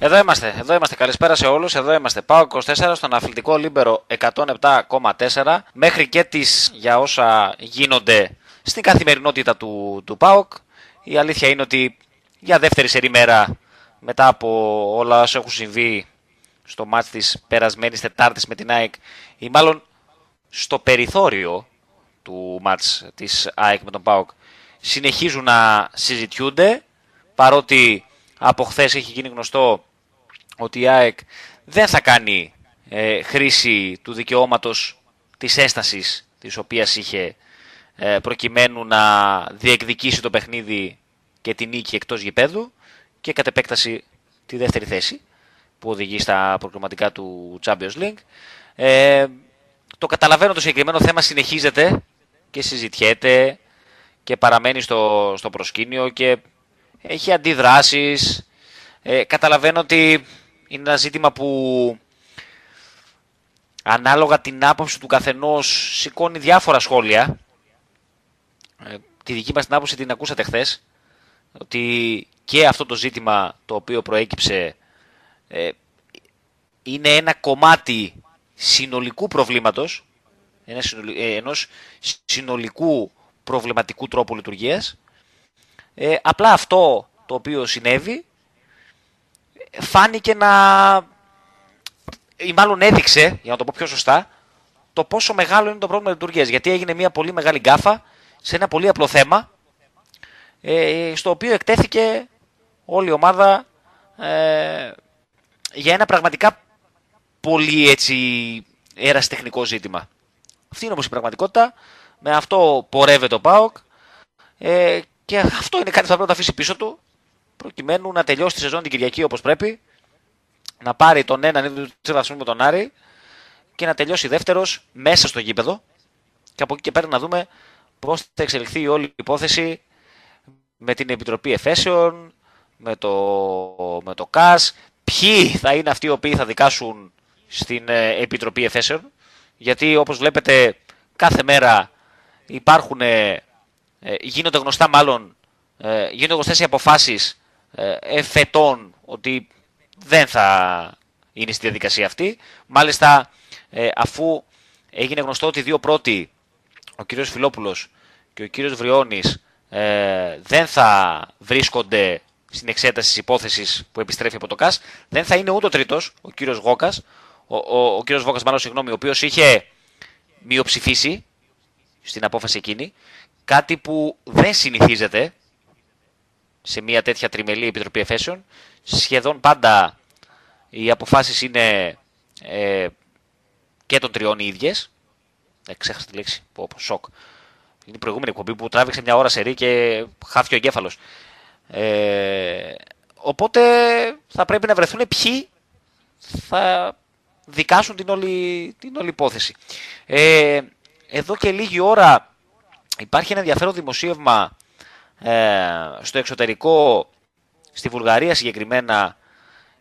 Εδώ είμαστε, εδώ είμαστε. Καλησπέρα σε όλους. Εδώ είμαστε. ΠΑΟΚ 24 στον αθλητικό Λίμπερο 107,4 μέχρι και τις για όσα γίνονται στην καθημερινότητα του, του ΠΑΟΚ. Η αλήθεια είναι ότι για δεύτερη σερί μέρα μετά από όλα όσα έχουν συμβεί στο ματς της περασμένης Τετάρτης με την ΑΕΚ ή μάλλον στο περιθώριο του ματς της ΑΕΚ με τον ΠΑΟΚ συνεχίζουν να συζητιούνται παρότι από χθες έχει γίνει γνωστό ότι η ΑΕΚ δεν θα κάνει ε, χρήση του δικαιώματος της έστασης της οποίας είχε ε, προκειμένου να διεκδικήσει το παιχνίδι και την νίκη εκτός γηπέδου και κατ' επέκταση τη δεύτερη θέση που οδηγεί στα προκριματικά του Champions League. Ε, το καταλαβαίνω το συγκεκριμένο θέμα συνεχίζεται και συζητιέται και παραμένει στο, στο προσκήνιο και έχει αντιδράσεις. Ε, καταλαβαίνω ότι είναι ένα ζήτημα που ανάλογα την άποψη του καθενός σηκώνει διάφορα σχόλια. Ε, τη δική μας την άποψη την ακούσατε χθες ότι και αυτό το ζήτημα το οποίο προέκυψε ε, είναι ένα κομμάτι συνολικού προβλήματος, ε, ενός συνολικού προβληματικού τρόπου λειτουργίας. Ε, απλά αυτό το οποίο συνέβη φάνηκε να... ή μάλλον έδειξε, για να το πω πιο σωστά, το πόσο μεγάλο είναι το πρόβλημα λειτουργίας. Γιατί έγινε μια πολύ μεγάλη γκάφα σε ένα πολύ απλό θέμα, ε, στο οποίο εκτέθηκε όλη η ομάδα ε, για ένα πραγματικά πολύ έτσι ερασιτεχνικό ζήτημα. Αυτή είναι όμως η πραγματικότητα. Με αυτό πορεύεται ο ΠΑΟΚ ε, και αυτό είναι κάτι που θα πρέπει να αφήσει πίσω του προκειμένου να τελειώσει τη σεζόν την Κυριακή όπως πρέπει, να πάρει τον έναν ή βαθμού με τον Άρη και να τελειώσει δεύτερος μέσα στο γήπεδο. Και από εκεί και πέρα να δούμε πώς θα εξελιχθεί η όλη η υπόθεση με την Επιτροπή Εφέσεων, με το, με το ΚΑΣ, ποιοι θα είναι αυτοί οι οποίοι θα δικάσουν στην ε, Επιτροπή Εφέσεων, γιατί όπως βλέπετε κάθε μέρα υπάρχουν, ε, ε, γίνονται γνωστά μάλλον, γίνονται γνωστές οι αποφάσεις εφετών ότι δεν θα είναι στη διαδικασία αυτή. Μάλιστα αφού έγινε γνωστό ότι οι δύο πρώτοι, ο κύριος Φιλόπουλος και ο κύριος Βριώνης, δεν θα βρίσκονται στην εξέταση της υπόθεσης που επιστρέφει από το ΚΑΣ, δεν θα είναι ούτε ο τρίτος, ο κύριος Γόκας, ο, ο, ο κύριος Βόκα, μάλλον συγγνώμη, ο οποίος είχε μειοψηφίσει στην απόφαση εκείνη, κάτι που δεν συνηθίζεται σε μια τέτοια τριμελή επιτροπή εφέσεων. Σχεδόν πάντα οι αποφάσεις είναι ε, και των τριών οι ίδιες. Ε, ξέχασα τη λέξη. Πω, πω, σοκ. Είναι η προηγούμενη εκπομπή που τράβηξε μια ώρα σε ρί και χάθηκε ο εγκέφαλος. Ε, οπότε θα πρέπει να βρεθούν ποιοι θα δικάσουν την όλη, την όλη υπόθεση. Ε, εδώ και λίγη ώρα υπάρχει ένα ενδιαφέρον δημοσίευμα ε, στο εξωτερικό, στη Βουλγαρία συγκεκριμένα,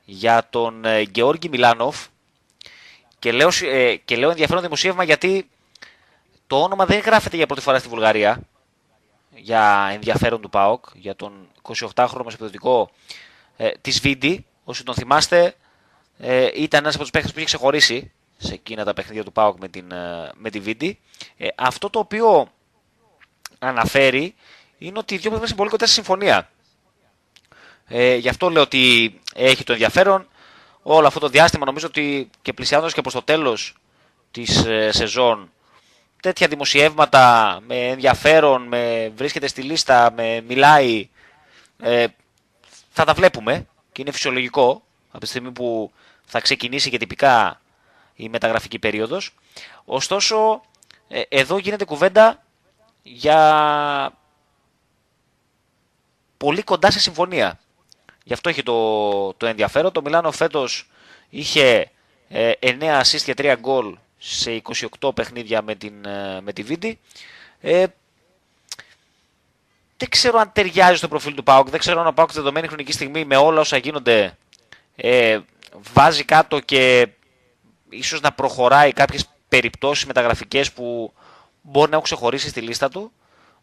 για τον ε, Γεώργη Μιλάνοφ και λέω, ε, και λέω ενδιαφέρον δημοσίευμα γιατί το όνομα δεν γράφεται για πρώτη φορά στη Βουλγαρία για ενδιαφέρον του ΠΑΟΚ, για τον 28χρονο επιδοτικό ε, της Βίντι. Όσοι τον θυμάστε, ε, ήταν ένας από τους παίχτε που είχε ξεχωρίσει σε εκείνα τα παιχνίδια του ΠΑΟΚ με, την, ε, με τη Βίντι. Ε, αυτό το οποίο αναφέρει είναι ότι οι δύο παίχτε είναι πολύ κοντά στη συμφωνία. Ε, γι' αυτό λέω ότι έχει το ενδιαφέρον. Όλο αυτό το διάστημα νομίζω ότι και πλησιάζοντας και προς το τέλος της ε, σεζόν τέτοια δημοσιεύματα με ενδιαφέρον, με βρίσκεται στη λίστα, με μιλάει, ε, θα τα βλέπουμε και είναι φυσιολογικό από τη στιγμή που θα ξεκινήσει και τυπικά η μεταγραφική περίοδος. Ωστόσο, ε, εδώ γίνεται κουβέντα για πολύ κοντά σε συμφωνία. Γι' αυτό έχει το, το ενδιαφέρον. Το Μιλάνο φέτος είχε ε, 9 assist και 3 γκολ σε 28 παιχνίδια με, την, ε, με τη Βίντι. Ε, δεν ξέρω αν ταιριάζει στο προφίλ του Πάουκ. Δεν ξέρω αν ο Πάουκ δεδομένη χρονική στιγμή με όλα όσα γίνονται ε, βάζει κάτω και ίσως να προχωράει κάποιες περιπτώσεις μεταγραφικές που μπορεί να έχουν ξεχωρίσει στη λίστα του.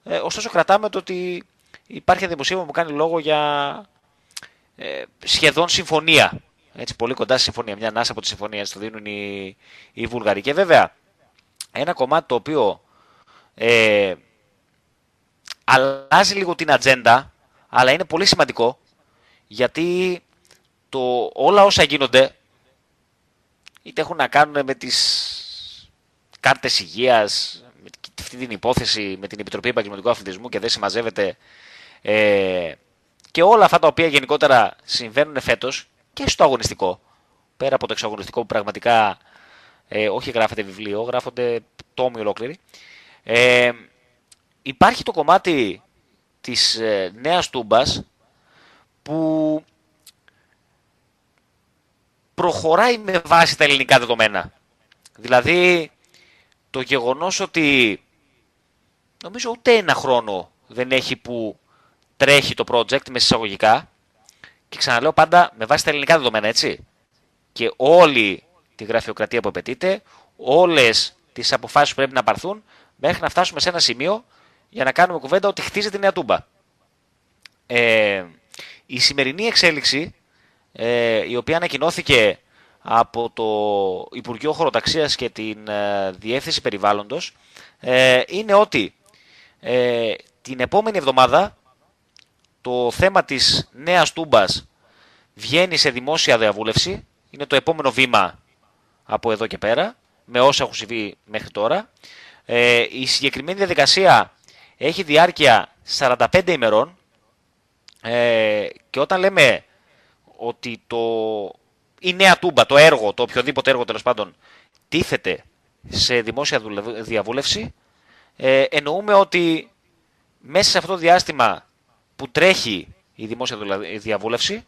Ε, ωστόσο κρατάμε το ότι υπάρχει ένα δημοσίευμα που κάνει λόγο για ε, σχεδόν συμφωνία. Έτσι, πολύ κοντά στη συμφωνία. Μια ανάσα από τη συμφωνία το δίνουν οι, οι Βουλγαροί. Και βέβαια, ένα κομμάτι το οποίο ε, αλλάζει λίγο την ατζέντα, αλλά είναι πολύ σημαντικό, γιατί το, όλα όσα γίνονται, είτε έχουν να κάνουν με τις κάρτες υγείας, με αυτή την υπόθεση με την Επιτροπή Επαγγελματικού Αθλητισμού και δεν συμμαζεύεται ε, και όλα αυτά τα οποία γενικότερα συμβαίνουν φέτος και στο αγωνιστικό, πέρα από το εξαγωνιστικό που πραγματικά ε, όχι γράφεται βιβλίο, γράφονται τόμοι ολόκληροι, ε, υπάρχει το κομμάτι της ε, νέας τούμπας που προχωράει με βάση τα ελληνικά δεδομένα. Δηλαδή, το γεγονός ότι νομίζω ούτε ένα χρόνο δεν έχει που τρέχει το project μες εισαγωγικά και ξαναλέω πάντα με βάση τα ελληνικά δεδομένα, έτσι. Και όλη τη γραφειοκρατία που απαιτείται, όλες τις αποφάσεις που πρέπει να πάρθουν μέχρι να φτάσουμε σε ένα σημείο για να κάνουμε κουβέντα ότι χτίζεται η νέα τούμπα. Ε, η σημερινή εξέλιξη, ε, η οποία ανακοινώθηκε από το Υπουργείο Χωροταξίας και την ε, Διεύθυνση Περιβάλλοντος, ε, είναι ότι ε, την επόμενη εβδομάδα το θέμα της νέας τούμπας βγαίνει σε δημόσια διαβούλευση, είναι το επόμενο βήμα από εδώ και πέρα, με όσα έχουν συμβεί μέχρι τώρα. Ε, η συγκεκριμένη διαδικασία έχει διάρκεια 45 ημερών ε, και όταν λέμε ότι το, η νέα τούμπα, το έργο, το οποιοδήποτε έργο τέλος πάντων, τίθεται σε δημόσια διαβούλευση, ε, εννοούμε ότι μέσα σε αυτό το διάστημα που τρέχει η δημόσια διαβούλευση,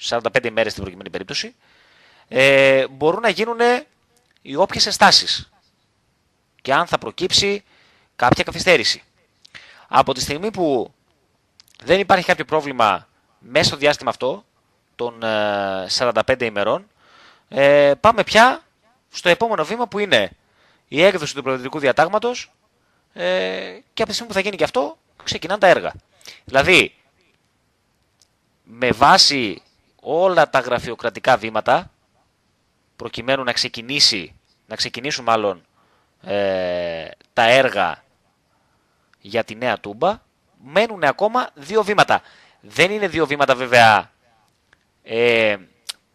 45 ημέρες στην προκειμένη περίπτωση, ε, μπορούν να γίνουν οι όποιες ενστάσεις και αν θα προκύψει κάποια καθυστέρηση. Από τη στιγμή που δεν υπάρχει κάποιο πρόβλημα μέσα στο διάστημα αυτό, των 45 ε, ημερών, ε, πάμε πια στο επόμενο βήμα που είναι η έκδοση του προεδρικού διατάγματος ε, και από τη στιγμή που θα γίνει και αυτό ξεκινάνε τα έργα. Δηλαδή, με βάση όλα τα γραφειοκρατικά βήματα, προκειμένου να ξεκινήσει, να ξεκινήσουν μάλλον ε, τα έργα για τη νέα τούμπα, μένουν ακόμα δύο βήματα. Δεν είναι δύο βήματα βέβαια ε,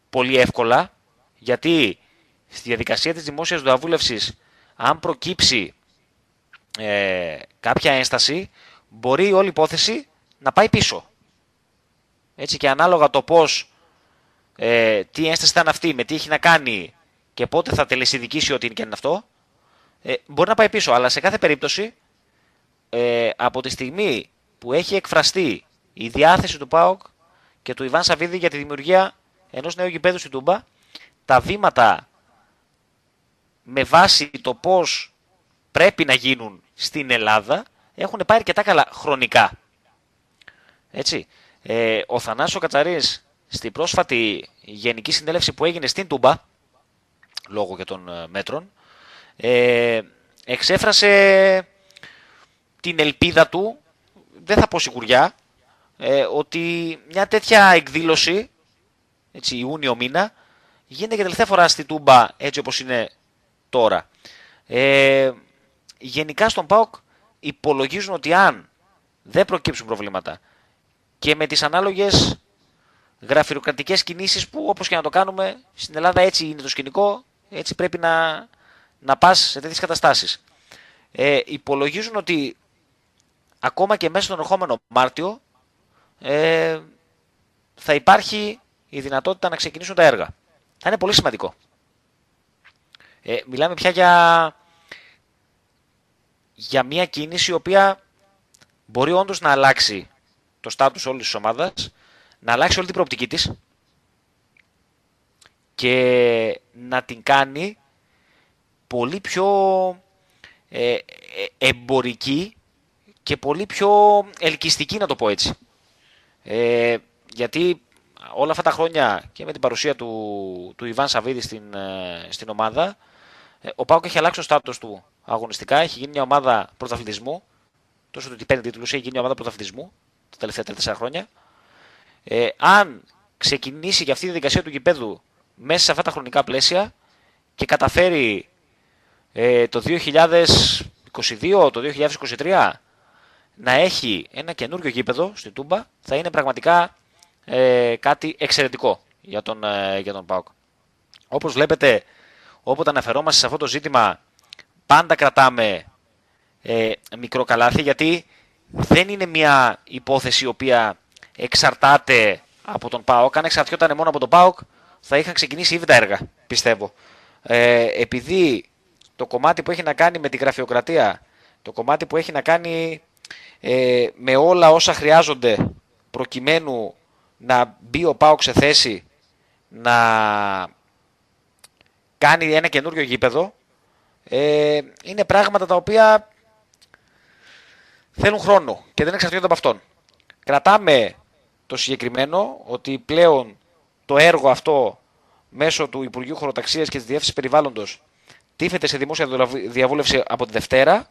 πολύ εύκολα, γιατί στη διαδικασία της δημόσιας διαβούλευσης, αν προκύψει ε, κάποια ένσταση, μπορεί όλη η υπόθεση να πάει πίσω. Έτσι και ανάλογα το πώς, ε, τι ένσταση ήταν αυτή, με τι έχει να κάνει και πότε θα τελεσυδικήσει ό,τι είναι και είναι αυτό, ε, μπορεί να πάει πίσω. Αλλά σε κάθε περίπτωση, ε, από τη στιγμή που έχει εκφραστεί η διάθεση του ΠΑΟΚ και του Ιβάν Σαββίδη για τη δημιουργία ενός νέου γηπέδου στην Τούμπα, τα βήματα με βάση το πώς πρέπει να γίνουν στην Ελλάδα έχουν πάρει αρκετά καλά χρονικά. Έτσι. Ε, ο Θανάσος Κατσαρής στην πρόσφατη γενική συνέλευση που έγινε στην Τούμπα, λόγω και των ε, μέτρων, ε, εξέφρασε την ελπίδα του, δεν θα πω σιγουριά, ε, ότι μια τέτοια εκδήλωση, έτσι, Ιούνιο μήνα, γίνεται για τελευταία φορά στη Τούμπα έτσι όπως είναι τώρα. Ε, γενικά στον ΠΑΟΚ υπολογίζουν ότι αν δεν προκύψουν προβλήματα και με τις ανάλογες γραφειοκρατικές κινήσεις που όπως και να το κάνουμε στην Ελλάδα έτσι είναι το σκηνικό, έτσι πρέπει να, να πας σε τέτοιες καταστάσεις. Ε, υπολογίζουν ότι ακόμα και μέσα στον ερχόμενο Μάρτιο ε, θα υπάρχει η δυνατότητα να ξεκινήσουν τα έργα. Θα είναι πολύ σημαντικό. Ε, μιλάμε πια για, για μια κίνηση η οποία μπορεί όντως να αλλάξει το στάτους όλης της ομάδας, να αλλάξει όλη την προοπτική της και να την κάνει πολύ πιο ε, ε, εμπορική και πολύ πιο ελκυστική να το πω έτσι. Ε, γιατί όλα αυτά τα χρόνια και με την παρουσία του, του Ιβάν Σαββίδη στην, ε, στην ομάδα, ε, ο Πάουκ έχει αλλάξει το στάτους του αγωνιστικά, έχει γίνει μια ομάδα πρωταθλητισμού, τόσο ότι παίρνει τίτλους, έχει γίνει μια ομάδα πρωταθλητισμού τα τελευταία 4 χρόνια. Ε, αν ξεκινήσει και αυτή η διαδικασία του γηπέδου μέσα σε αυτά τα χρονικά πλαίσια και καταφέρει ε, το 2022, το 2023 να έχει ένα καινούριο γήπεδο στην Τούμπα θα είναι πραγματικά ε, κάτι εξαιρετικό για τον, ε, για τον ΠΑΟΚ. Όπως βλέπετε, όποτε αναφερόμαστε σε αυτό το ζήτημα, πάντα κρατάμε ε, μικρό καλάθι, γιατί δεν είναι μια υπόθεση η οποία εξαρτάται από τον ΠΑΟΚ. Αν εξαρτιόταν μόνο από τον ΠΑΟΚ, θα είχαν ξεκινήσει ήδη τα έργα, πιστεύω. Ε, επειδή το κομμάτι που έχει να κάνει με τη γραφειοκρατία, το κομμάτι που έχει να κάνει ε, με όλα όσα χρειάζονται προκειμένου να μπει ο ΠΑΟΚ σε θέση να κάνει ένα καινούριο γήπεδο, ε, είναι πράγματα τα οποία θέλουν χρόνο και δεν εξαρτιόνται από αυτόν. Κρατάμε το συγκεκριμένο ότι πλέον το έργο αυτό μέσω του Υπουργείου Χωροταξίας και της Διεύθυνσης Περιβάλλοντος τίθεται σε δημόσια διαβούλευση από τη Δευτέρα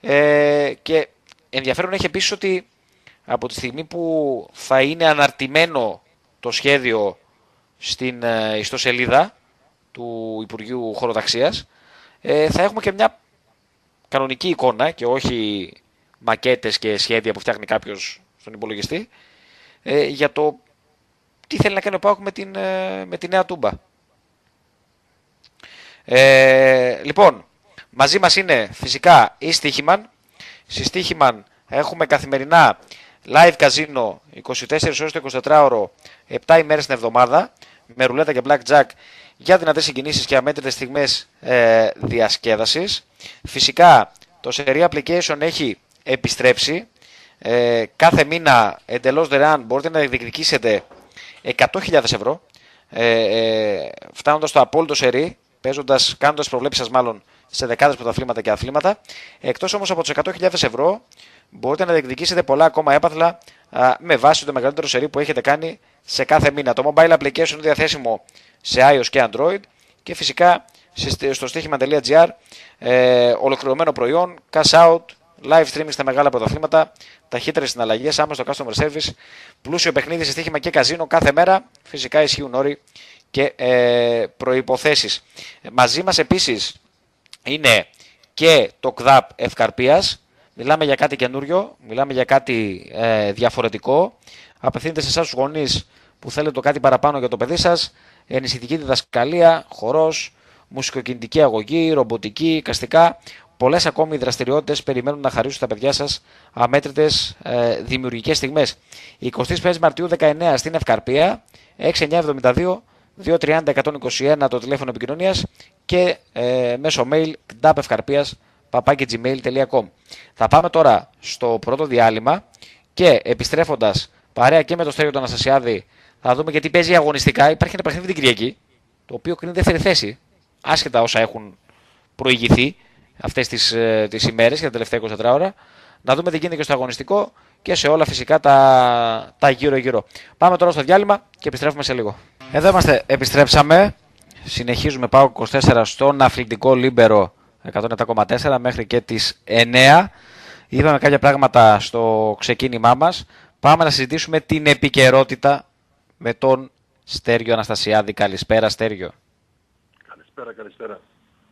ε, και ενδιαφέρον έχει επίσης ότι από τη στιγμή που θα είναι αναρτημένο το σχέδιο στην ε, ιστοσελίδα του Υπουργείου Χωροταξίας ε, θα έχουμε και μια κανονική εικόνα και όχι μακέτες και σχέδια που φτιάχνει κάποιος στον υπολογιστή ε, για το τι θέλει να κάνει ο Πάοκ με την, ε, με τη νέα τούμπα. Ε, λοιπόν, μαζί μας είναι φυσικά η Στίχημαν. Στη Στίχημαν έχουμε καθημερινά live καζίνο 24 ώρες το 24ωρο, 7 ημέρες την εβδομάδα, με ρουλέτα και blackjack για δυνατές συγκινήσεις και αμέτρητες στιγμές ε, διασκέδασης. Φυσικά το Serie Application έχει επιστρέψει. Ε, κάθε μήνα εντελώς δωρεάν μπορείτε να διεκδικήσετε 100.000 ευρώ ε, ε, φτάνοντας στο απόλυτο σερί, παίζοντας, κάνοντας προβλέψεις σας μάλλον σε δεκάδες πρωταθλήματα και αθλήματα. Εκτός όμως από τους 100.000 ευρώ μπορείτε να διεκδικήσετε πολλά ακόμα έπαθλα α, με βάση το μεγαλύτερο σερί που έχετε κάνει σε κάθε μήνα. Το mobile application είναι διαθέσιμο σε iOS και Android και φυσικά στο στοίχημα.gr ε, ολοκληρωμένο προϊόν, cash out, live streaming στα μεγάλα πρωταθλήματα, ταχύτερες συναλλαγές, άμεσο customer service, πλούσιο παιχνίδι σε στοίχημα και καζίνο κάθε μέρα. Φυσικά ισχύουν όροι και ε, προποθέσει. Μαζί μας επίσης είναι και το ΚΔΑΠ Ευκαρπίας. Μιλάμε για κάτι καινούριο, μιλάμε για κάτι ε, διαφορετικό. Απευθύνεται σε εσάς τους γονείς που θέλετε το κάτι παραπάνω για το παιδί σας. Ενισχυτική διδασκαλία, χορός, μουσικοκινητική αγωγή, ρομποτική, καστικά. Πολλές ακόμη δραστηριότητες περιμένουν να χαρίσουν στα παιδιά σας αμέτρητες ε, δημιουργικές στιγμές. 25 Μαρτίου 19 στην Ευκαρπία, 6972 230-121 το τηλέφωνο επικοινωνίας και ε, μέσω mail kdapευκαρπίας Θα πάμε τώρα στο πρώτο διάλειμμα και επιστρέφοντας παρέα και με το Στέργιο του Αναστασιάδη θα δούμε γιατί παίζει αγωνιστικά. Υπάρχει ένα παιχνίδι την Κυριακή το οποίο κρίνει δεύτερη θέση άσχετα όσα έχουν προηγηθεί αυτές τις τις ε, ημέρες για τα τελευταία 24 ώρα. Να δούμε τι γίνεται και στο αγωνιστικό και σε όλα φυσικά τα, τα γύρω-γύρω. Πάμε τώρα στο διάλειμμα και επιστρέφουμε σε λίγο. Εδώ είμαστε, επιστρέψαμε. Συνεχίζουμε ΠΑΟΚ 24 στον αθλητικό Λίμπερο 107,4 μέχρι και τις 9. Είπαμε κάποια πράγματα στο ξεκίνημά μας. Πάμε να συζητήσουμε την επικαιρότητα με τον Στέργιο Αναστασιάδη. Καλησπέρα Στέργιο. Καλησπέρα, καλησπέρα.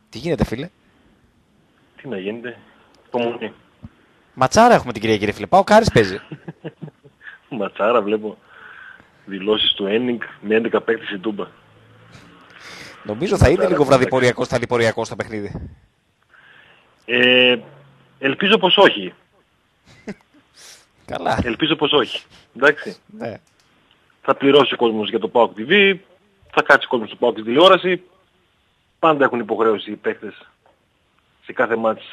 Τι γίνεται φίλε; Τι να γίνεται. Υπομονή. Ματσάρα έχουμε την κυρία κύριε φίλε. Πάω Κάρις παίζει. Ματσάρα βλέπω δηλώσεις του Ένιγκ με 11 παίκτες στην Τούμπα. Νομίζω θα είναι λίγο βραδιποριακός στα λιποριακό στο παιχνίδι. Ε, ελπίζω πως όχι. Καλά. Ελπίζω πως όχι. Εντάξει. Ναι. Θα πληρώσει ο κόσμος για το PAOK TV, θα κάτσει ο κόσμος στο PAOK τηλεόραση. Πάντα έχουν υποχρέωση οι παίκτες σε κάθε μάτς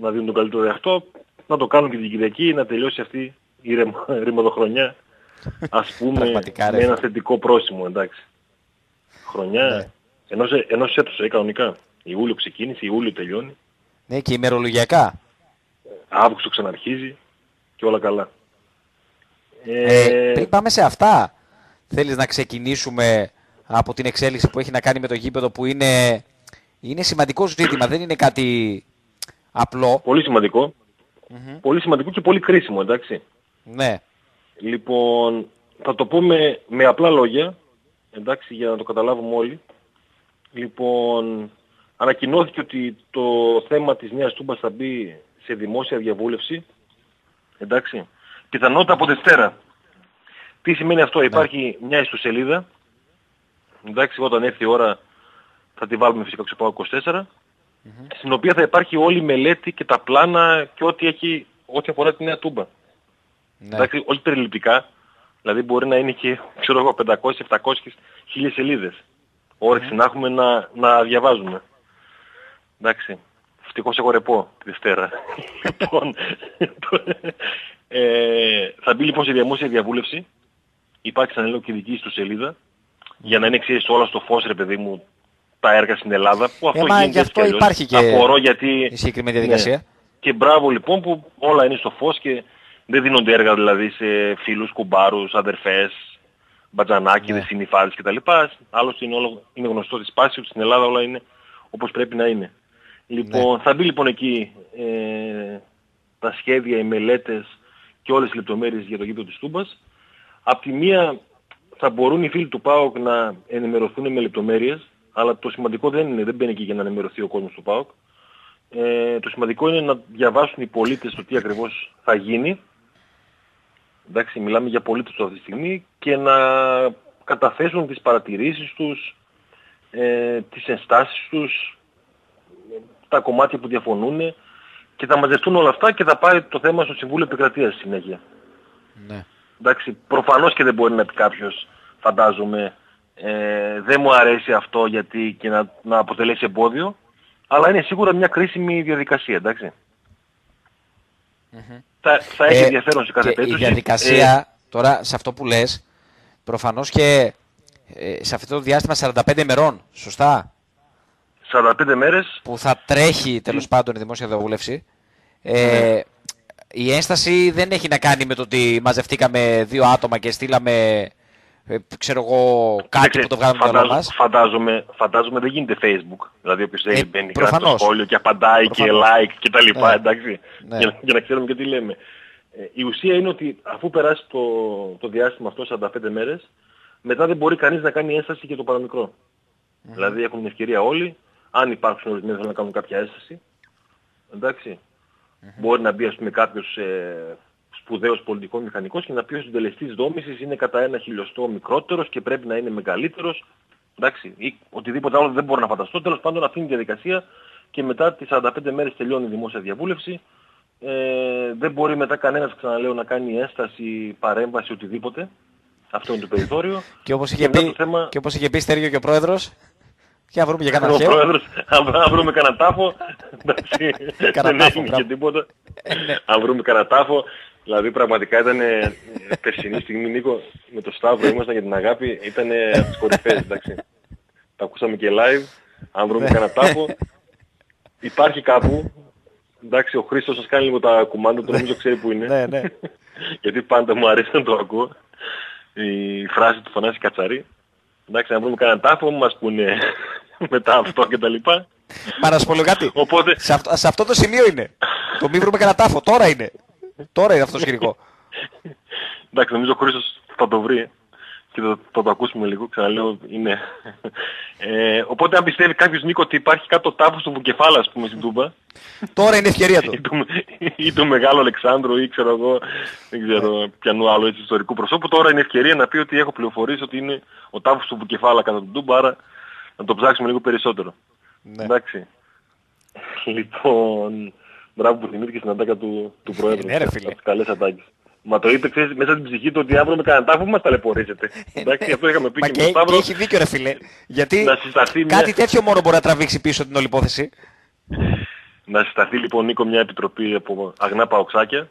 να δίνουν τον καλύτερο εαυτό. Να το κάνουν και την Κυριακή, να τελειώσει αυτή η ρημοδοχρονιά. Ας πούμε με ένα θετικό πρόσημο, εντάξει. Χρονιά, ναι. ενός, ενός έτους, ε, κανονικά. Ιούλιο ξεκίνησε, Ιούλιο τελειώνει. Ναι, και ημερολογιακά. Αύγουστο ξαναρχίζει και όλα καλά. Ε, ε, πριν πάμε σε αυτά, θέλεις να ξεκινήσουμε από την εξέλιξη που έχει να κάνει με το γήπεδο που είναι είναι σημαντικό ζήτημα, δεν είναι κάτι απλό. Πολύ σημαντικό. Πολύ σημαντικό και πολύ κρίσιμο, εντάξει. Ναι. Λοιπόν, θα το πούμε με απλά λόγια, εντάξει, για να το καταλάβουμε όλοι. Λοιπόν, ανακοινώθηκε ότι το θέμα της Νέας Τούμπας θα μπει σε δημόσια διαβούλευση, εντάξει, πιθανότητα από Δευτέρα. Τι σημαίνει αυτό, ναι. υπάρχει μια ιστοσελίδα, εντάξει, όταν έρθει η ώρα θα τη βάλουμε φυσικά στο 24, στην οποία θα υπάρχει όλη η μελέτη και τα πλάνα και ό,τι, έχει, ό,τι αφορά τη Νέα Τούμπα. Ναι. Εντάξει, όχι περιληπτικά, δηλαδή μπορεί να είναι και, ξέρω εγώ, 500, 700, 1000 σελίδες. Όρεξη να έχουμε να, να διαβάζουμε. Εντάξει. Ευτυχώς έχω ρεπό τη Δευτέρα. λοιπόν, ε, θα μπει λοιπόν σε δημόσια διαβούλευση. Υπάρχει σαν λέω και δική του σελίδα. Για να είναι ξέρεις όλα στο φως ρε παιδί μου τα έργα στην Ελλάδα. Που αυτό ε, γι' αυτό υπάρχει και Απορώ γιατί... η συγκεκριμένη διαδικασία. Ναι. Και μπράβο λοιπόν που όλα είναι στο φως και δεν δίνονται έργα δηλαδή σε φίλους, κουμπάρους, αδερφές, μπατζανάκιδες, ναι. συνειφάδες κτλ. Άλλωστε είναι, όλο, είναι γνωστό της πάσης ότι στην Ελλάδα όλα είναι όπως πρέπει να είναι. Λοιπόν, ναι. θα μπει λοιπόν εκεί ε, τα σχέδια, οι μελέτες και όλες τις λεπτομέρειες για το γήπεδο της Τούμπας. Απ' τη μία θα μπορούν οι φίλοι του ΠΑΟΚ να ενημερωθούν με λεπτομέρειες, αλλά το σημαντικό δεν είναι, δεν μπαίνει εκεί για να ενημερωθεί ο κόσμος του ΠΑΟΚ. Ε, το σημαντικό είναι να διαβάσουν οι πολίτες το τι ακριβώς θα γίνει. Εντάξει, μιλάμε για πολίτες αυτή τη στιγμή και να καταθέσουν τις παρατηρήσεις τους, ε, τις ενστάσεις τους, τα κομμάτια που διαφωνούν και θα μαζευτούν όλα αυτά και θα πάει το θέμα στο Συμβούλιο Επικρατείας στη συνέχεια. Ναι. Εντάξει, προφανώς και δεν μπορεί να πει κάποιος, φαντάζομαι, ε, δεν μου αρέσει αυτό γιατί και να, να αποτελέσει εμπόδιο, αλλά είναι σίγουρα μια κρίσιμη διαδικασία, εντάξει. Mm-hmm. Θα, θα έχει ε, ενδιαφέρον σε κάθε περίπτωση. Η διαδικασία, ε, τώρα σε αυτό που λες, προφανώς και ε, σε αυτό το διάστημα 45 ημερών, σωστά; 45 μέρες. Που θα τρέχει τέλος πάντων η δημόσια διαβούλευση. Ε, ναι. Η ένσταση δεν έχει να κάνει με το ότι μαζευτήκαμε δύο άτομα και στείλαμε ε, ξέρω εγώ, κάτι που το βγάλαμε φαντάζομαι, μας. Φαντάζομαι, φαντάζομαι δεν γίνεται facebook. Δηλαδή όποιος θέλει ε, μπαίνει στο σχόλιο και απαντάει προφανώς. και like και τα λοιπά, ναι. εντάξει. Ναι. Για, για, να ξέρουμε και τι λέμε. Ε, η ουσία είναι ότι αφού περάσει το, το διάστημα αυτό 45 μέρες, μετά δεν μπορεί κανείς να κάνει ένσταση για το παραμικρό. Mm-hmm. Δηλαδή έχουν την ευκαιρία όλοι, αν υπάρξουν ορισμένοι θέλουν να κάνουν κάποια ένσταση, εντάξει. Mm-hmm. Μπορεί να μπει ας πούμε κάποιος ε, σπουδαίος πολιτικός μηχανικός και να πει ότι ο συντελεστής δόμησης είναι κατά ένα χιλιοστό μικρότερος και πρέπει να είναι μεγαλύτερος. Εντάξει, ή οτιδήποτε άλλο δεν μπορώ να φανταστώ. Τέλος πάντων αυτή είναι η διαδικασία και μετά τις 45 μέρες τελειώνει η δημόσια διαβούλευση. Ε, δεν μπορεί μετά κανένας ξαναλέω να κάνει ένσταση, παρέμβαση, οτιδήποτε. Αυτό είναι το περιθώριο. και όπως είχε, πει, θέμα... και όπως είχε πει Στέργιο και ο πρόεδρος, και να βρούμε για κανένα Ο πρόεδρος, αν βρούμε κανένα τάφο, εντάξει, δεν έγινε και τίποτα. Ε, ναι. Αν βρούμε κανένα τάφο, δηλαδή πραγματικά ήταν ε, περσινή στιγμή, Νίκο, με το Σταύρο ήμασταν για την αγάπη, ήταν από τις κορυφές, εντάξει. Τα ακούσαμε και live, αν βρούμε ναι. κανένα τάφο, υπάρχει κάπου, εντάξει, ο Χρήστος σας κάνει λίγο τα κουμάντα, το νομίζω ξέρει που είναι. Ναι, ναι. Γιατί πάντα μου αρέσει να το ακούω. Η φράση του Θανάση Κατσαρή. Εντάξει, να βρούμε κανένα τάφο, μας πούνε μετά αυτό και τα λοιπά. Μα να σου πω κάτι. Οπότε... Σε, αυτό, σε αυτό το σημείο είναι. το μη βρούμε κανένα τάφο. Τώρα είναι. Τώρα είναι αυτό το σκηνικό. Εντάξει, νομίζω ο Χρήστος θα το βρει και θα, θα το ακούσουμε λίγο, ξαναλέω, είναι... Ε, οπότε αν πιστεύει κάποιος Νίκο ότι υπάρχει κάτω τάφος στο Βουκεφάλα, ας πούμε, στην Τούμπα... Τώρα είναι ευκαιρία του. ή, του ή του Μεγάλου Αλεξάνδρου ή ξέρω εγώ, δεν ξέρω ποιανού άλλο έτσι ιστορικού προσώπου, τώρα είναι ευκαιρία να πει ότι έχω πληροφορήσει ότι είναι ο τάφος του Βουκεφάλα κατά την Τούμπα, άρα να το ψάξουμε λίγο περισσότερο. Ναι. Εντάξει. Λοιπόν, μπράβο που θυμήθηκε στην ατάκα του, του Προέδρου. Ναι, ρε φίλε. Καλές ατάκες. Μα το είπε ξέρεις, μέσα στην ψυχή του ότι αύριο με κανένα τάφο μας ταλαιπωρίζεται. Εντάξει, αυτό είχαμε πει και, και, και έχει δίκιο ρε φίλε. Γιατί κάτι τέτοιο μόνο μπορεί να τραβήξει πίσω την όλη υπόθεση. Να συσταθεί λοιπόν Νίκο μια επιτροπή από αγνά παοξάκια.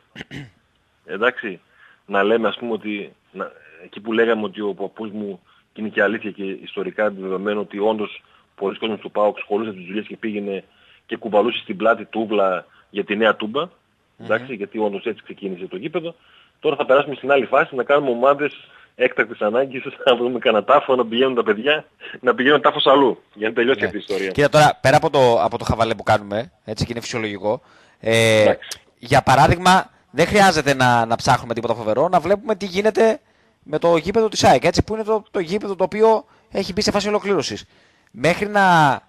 Εντάξει, να λέμε ας πούμε ότι να, εκεί που λέγαμε ότι ο παππούς μου και είναι και αλήθεια και ιστορικά δεδομένο ότι όντως πολλοί κόσμοι του ΠΑΟΚ σχολούσε τις δουλειές και πήγαινε και κουβαλούσε στην πλάτη τούβλα για τη νέα τούμπα. Εντάξει, γιατί όντως έτσι ξεκίνησε το γήπεδο. Τώρα θα περάσουμε στην άλλη φάση να κάνουμε ομάδες έκτακτης ανάγκης, να βρούμε κανένα τάφο, να πηγαίνουν τα παιδιά, να πηγαίνουν τάφος αλλού, για να τελειώσει ναι. αυτή η ιστορία. Κοίτα τώρα, πέρα από το, από το χαβαλέ που κάνουμε, έτσι και είναι φυσιολογικό, ε, για παράδειγμα, δεν χρειάζεται να, να ψάχνουμε τίποτα φοβερό, να βλέπουμε τι γίνεται με το γήπεδο της ΑΕΚ, έτσι, που είναι το, το γήπεδο το οποίο έχει μπει σε φάση ολοκλήρωσης. Μέχρι να